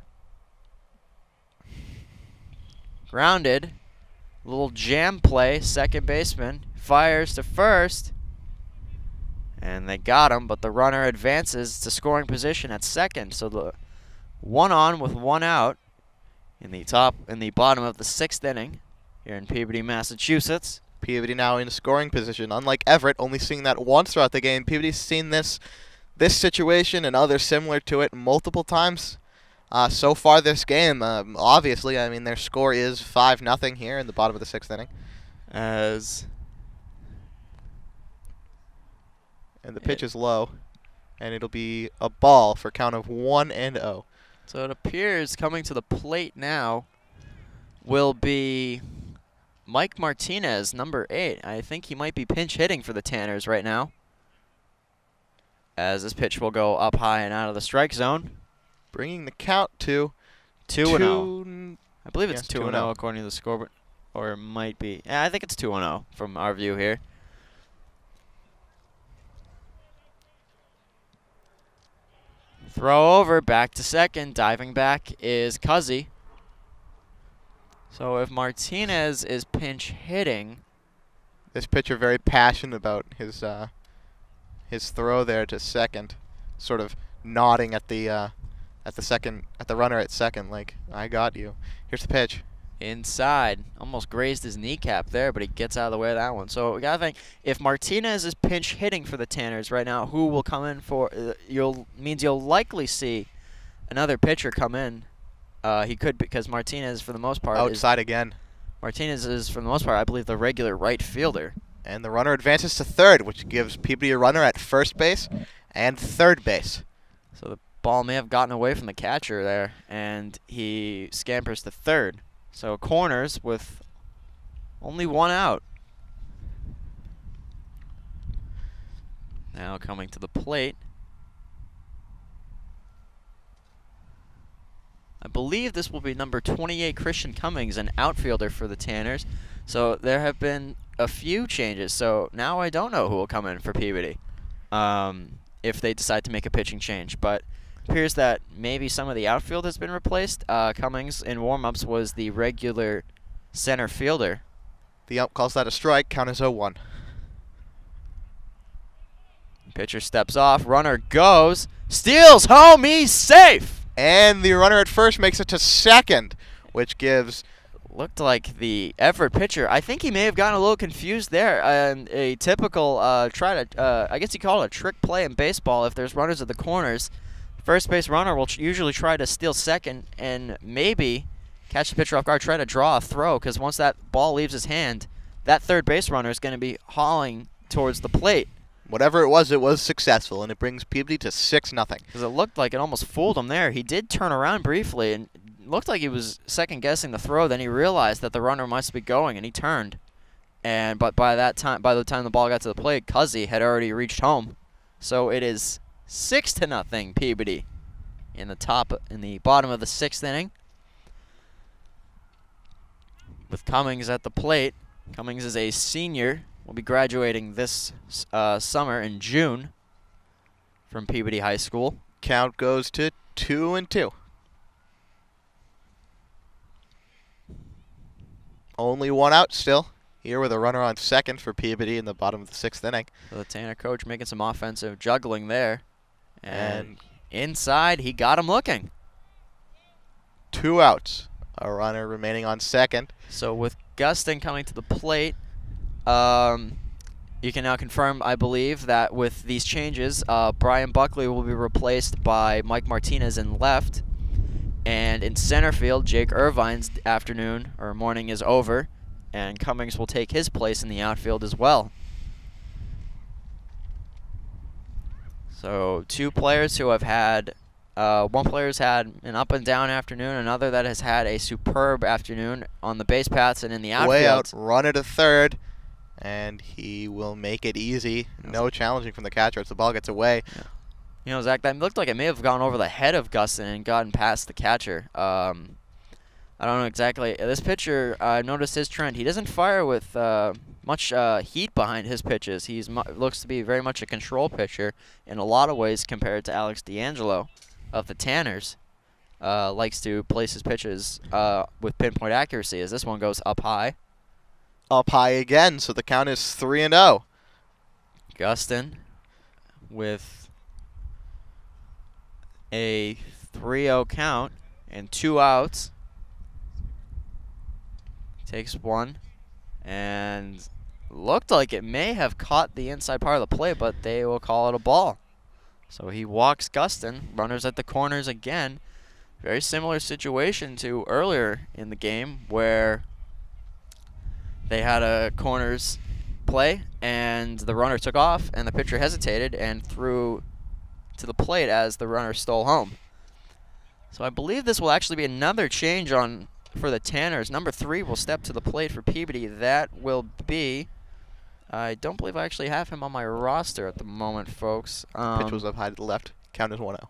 Grounded. Little jam play. Second baseman fires to first. And they got him, but the runner advances to scoring position at second. So the one on with one out in the top in the bottom of the sixth inning here in Peabody, Massachusetts. Peabody now in scoring position. Unlike Everett, only seeing that once throughout the game, Peabody's seen this this situation and others similar to it multiple times. Uh, so far this game, um, obviously, I mean their score is five nothing here in the bottom of the sixth inning. As and the pitch is low, and it'll be a ball for count of one and zero. So it appears coming to the plate now will be Mike Martinez, number eight. I think he might be pinch hitting for the Tanners right now. As this pitch will go up high and out of the strike zone. Bringing the count to 2 two, 0. I believe it's yes, 2 2 0 0. according to the scoreboard. Or it might be. Yeah, I think it's 2 0 from our view here. Throw over, back to second. Diving back is Cuzzy. So if Martinez is pinch hitting, This pitcher very passionate about his uh, his throw there to second, sort of nodding at the uh, at the second at the runner at second, like I got you. Here's the pitch. Inside, almost grazed his kneecap there, but he gets out of the way of that one. So we gotta think if Martinez is pinch hitting for the Tanners right now, who will come in for? Uh, you'll means you'll likely see another pitcher come in. Uh, he could because Martinez, for the most part, is- Outside again. Martinez is, for the most part, I believe, the regular right fielder. And the runner advances to third, which gives Peabody a runner at first base and third base. So the ball may have gotten away from the catcher there, and he scampers to third. So corners with only one out. Now coming to the plate. I believe this will be number 28 Christian Cummings, an outfielder for the Tanners. So there have been a few changes. So now I don't know who will come in for Peabody um, if they decide to make a pitching change. But appears that maybe some of the outfield has been replaced. Uh, Cummings in warm-ups was the regular center fielder. The ump calls that a strike. Count is 0-1. Pitcher steps off. Runner goes. Steals home. He's safe. And the runner at first makes it to second, which gives Looked like the Everett pitcher. I think he may have gotten a little confused there. And a typical uh, try to, uh, I guess you call it a trick play in baseball. If there's runners at the corners, first base runner will usually try to steal second and maybe catch the pitcher off guard, try to draw a throw. Because once that ball leaves his hand, that third base runner is going to be hauling towards the plate. whatever it was, it was successful, and it brings Peabody to 6 nothing. Because it looked like it almost fooled him there. He did turn around briefly and looked like he was second guessing the throw. Then he realized that the runner must be going, and he turned. And but by that time, by the time the ball got to the plate, Cuzzy had already reached home. So it is six to nothing Peabody in the top in the bottom of the sixth inning. With Cummings at the plate, Cummings is a senior. Will be graduating this uh, summer in June from Peabody High School. Count goes to 2 and 2. Only one out still. Here with a runner on second for Peabody in the bottom of the sixth inning. So the Tanner coach making some offensive juggling there. And, And inside, he got him looking. two outs. A runner remaining on second. So with Gustin coming to the plate, um, you can now confirm, I believe, that with these changes, uh, Brian Buckley will be replaced by Mike Martinez in left. And in center field, Jake Irvine's afternoon or morning is over, and Cummings will take his place in the outfield as well. So two players who have had, uh, one player's had an up and down afternoon, another that has had a superb afternoon on the base paths and in the outfield. Way out, runner to third. And he will make it easy. No challenging from the catcher as the ball gets away. You know, Zach, that looked like it may have gone over the head of Gustin and gotten past the catcher. Um, I don't know exactly. This pitcher, I noticed his trend. He doesn't fire with uh, much uh, heat behind his pitches. He's looks to be very much a control pitcher in a lot of ways compared to Alex D'Angelo of the Tanners. Uh, likes to place his pitches uh, with pinpoint accuracy as this one goes up high. Up high again, so the count is 3 and 0. Gustin with a 3-0 count and two outs. Takes one and looked like it may have caught the inside part of the play, but they will call it a ball. So he walks Gustin, runners at the corners again. Very similar situation to earlier in the game where they had a corners play and the runner took off and the pitcher hesitated and threw to the plate as the runner stole home. So I believe this will actually be another change on for the Tanners. Number three will step to the plate for Peabody. That will be. I don't believe I actually have him on my roster at the moment, folks. Um, Pitch was up high to the left. Count is 1 0.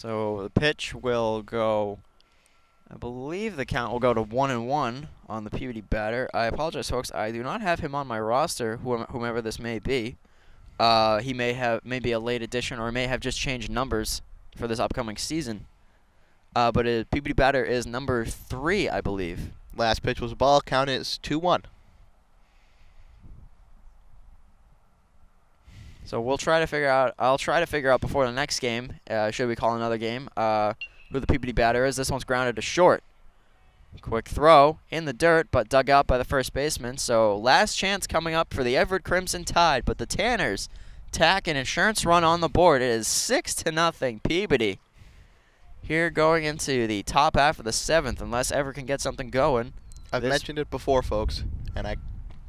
So the pitch will go. I believe the count will go to one and one on the Peabody batter. I apologize, folks. I do not have him on my roster, whomever this may be. Uh, he may have maybe a late addition or may have just changed numbers for this upcoming season. Uh, but a Peabody batter is number three, I believe. Last pitch was a ball. Count is 2 1. So we'll try to figure out. I'll try to figure out before the next game. Uh, should we call another game? Uh, who the Peabody batter is? This one's grounded to short. Quick throw in the dirt, but dug out by the first baseman. So last chance coming up for the Everett Crimson Tide, but the Tanners tack an insurance run on the board. It is six to nothing. Peabody here going into the top half of the seventh, unless Everett can get something going. I've mentioned it before, folks, and I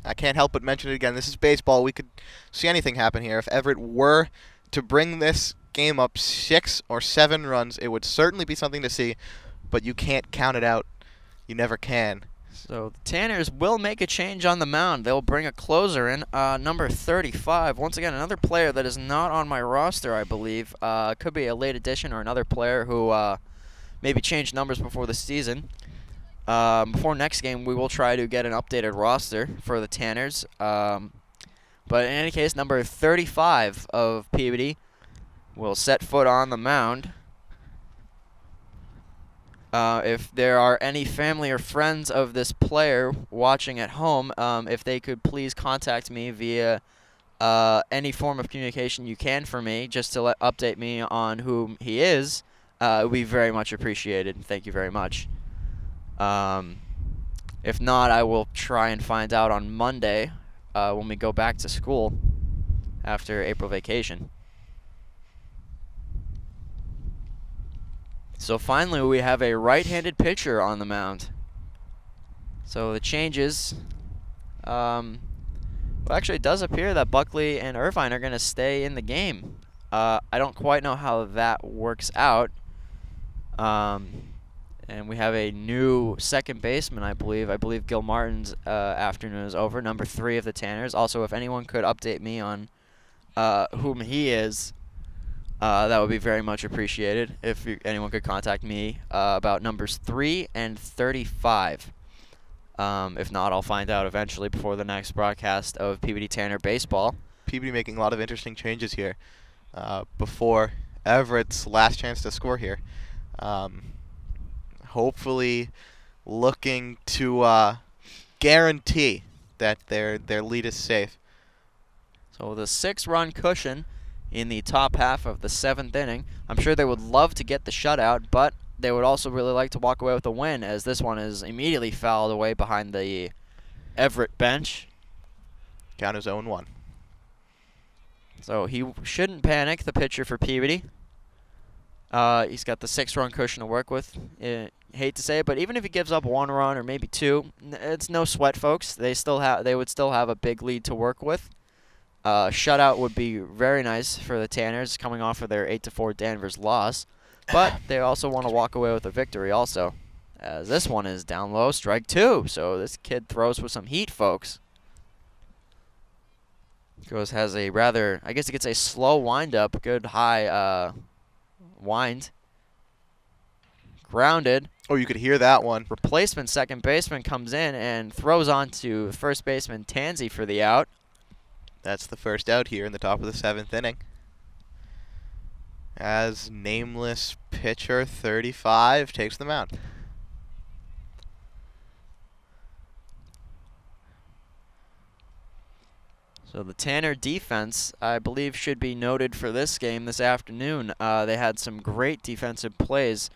I can't help but mention it again. This is baseball. We could see anything happen here. If Everett were to bring this game up six or seven runs, it would certainly be something to see, but you can't count it out. You never can. So the Tanners will make a change on the mound. They'll bring a closer in, uh, number 35. Once again, another player that is not on my roster, I believe. Uh, could be a late addition or another player who uh, maybe changed numbers before the season. Um, before next game, we will try to get an updated roster for the Tanners. Um, but in any case, number 35 of Peabody will set foot on the mound. Uh, if there are any family or friends of this player watching at home, um, if they could please contact me via uh, any form of communication you can for me, just to let, update me on who he is, uh, it would be very much appreciated. Thank you very much. Um, if not, I will try and find out on Monday uh, when we go back to school after April vacation. So finally, we have a right-handed pitcher on the mound. So the changes. Um, well, actually, it does appear that Buckley and Irvine are going to stay in the game. Uh, I don't quite know how that works out. Um, and we have a new second baseman, I believe. I believe Gilmartin's uh, afternoon is over. Number three of the Tanners. Also, if anyone could update me on uh, whom he is, uh, that would be very much appreciated. If you, anyone could contact me uh, about numbers three and 35. Um, if not, I'll find out eventually before the next broadcast of Peabody Tanner baseball. Peabody making a lot of interesting changes here uh, before Everett's last chance to score here. Um, hopefully looking to uh, guarantee that their their lead is safe. So the six-run cushion in the top half of the seventh inning. I'm sure they would love to get the shutout, but they would also really like to walk away with a win, as this one is immediately fouled away behind the Everett bench. Count is 0-1. So he shouldn't panic, the pitcher for Peabody. Uh, he's got the six-run cushion to work with. Uh, hate to say it, but even if he gives up one run or maybe two, it's no sweat, folks. They still have they would still have a big lead to work with. Uh, shutout would be very nice for the Tanners coming off of their 8 to 4 Danvers loss, but they also want to walk away with a victory also. As this one is down low, strike two. So this kid throws with some heat, folks. Goes has a rather, I guess it gets a slow wind up, good high uh, wind. Grounded. Oh, you could hear that one. Replacement second baseman comes in and throws on to first baseman Tansey for the out. That's the first out here in the top of the seventh inning. As nameless pitcher 35 takes the mound. So the Tanner defense, I believe, should be noted for this game this afternoon. Uh, they had some great defensive plays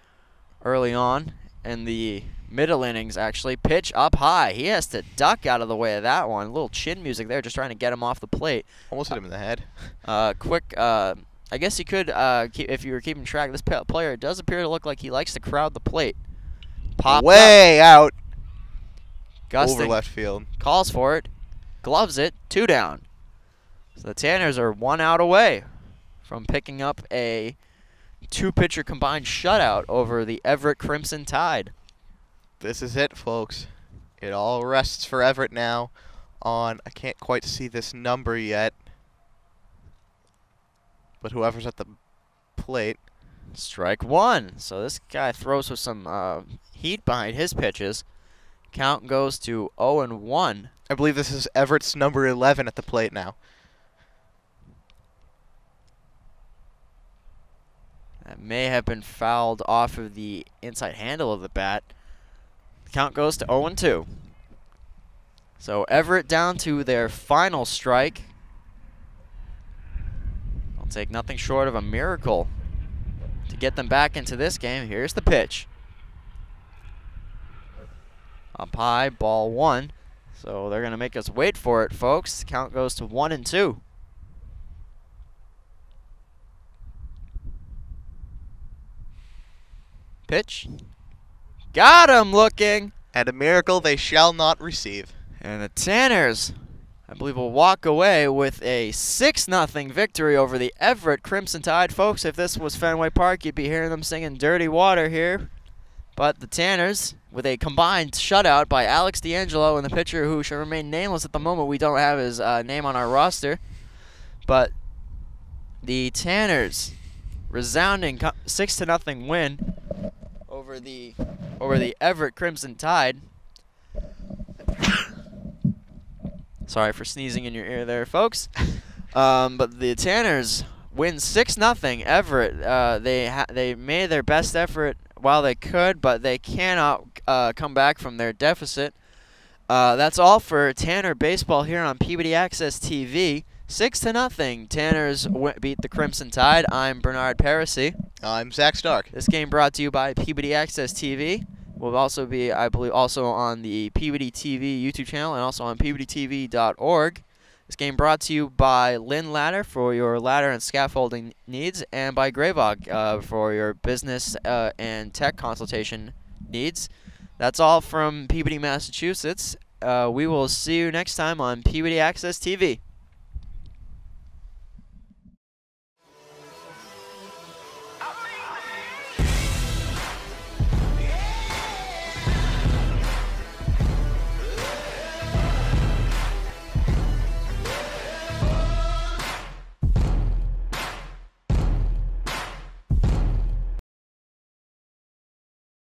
early on in the middle innings, actually. Pitch up high. He has to duck out of the way of that one. A little chin music there, just trying to get him off the plate. Almost hit him in the head. Uh, quick, uh, I guess you could, uh, keep, if you were keeping track, this player does appear to look like he likes to crowd the plate. Pop way up. out. Gustin. Over left field. Calls for it. Gloves it. Two down. So the Tanners are one out away from picking up a two-pitcher combined shutout over the Everett Crimson Tide. This is it, folks. It all rests for Everett now on, I can't quite see this number yet, but whoever's at the plate. Strike one. So this guy throws with some uh, heat behind his pitches. Count goes to 0 and 1. I believe this is Everett's number 11 at the plate now. That may have been fouled off of the inside handle of the bat. The count goes to 0 and 2. So Everett down to their final strike. I'll take nothing short of a miracle to get them back into this game. Here's the pitch. Up high, ball one. So they're going to make us wait for it, folks. Count goes to one and two. Pitch. Got him looking. And a miracle they shall not receive. And the Tanners, I believe, will walk away with a 6 0 victory over the Everett Crimson Tide. Folks, if this was Fenway Park, you'd be hearing them singing Dirty Water here. But the Tanners, with a combined shutout by Alex D'Angelo and the pitcher who shall remain nameless at the moment, we don't have his uh, name on our roster. But the Tanners, resounding 6 to nothing win over the over the Everett Crimson Tide. Sorry for sneezing in your ear there, folks. Um, but the Tanners win six nothing. Everett. Uh, they they made their best effort while they could, but they cannot uh, come back from their deficit. Uh, that's all for Tanner baseball here on Peabody Access TV. Six to nothing. Tanners beat the Crimson Tide. I'm Bernard Parisi. I'm Zach Stark. This game brought to you by Peabody Access TV. Will also be, I believe, also on the Peabody TV YouTube channel and also on PeabodyTV.org. This game brought to you by Lynn Ladder for your ladder and scaffolding needs, and by Gravoc uh, for your business uh, and tech consultation needs. That's all from Peabody, Massachusetts. Uh, we will see you next time on Peabody Access TV.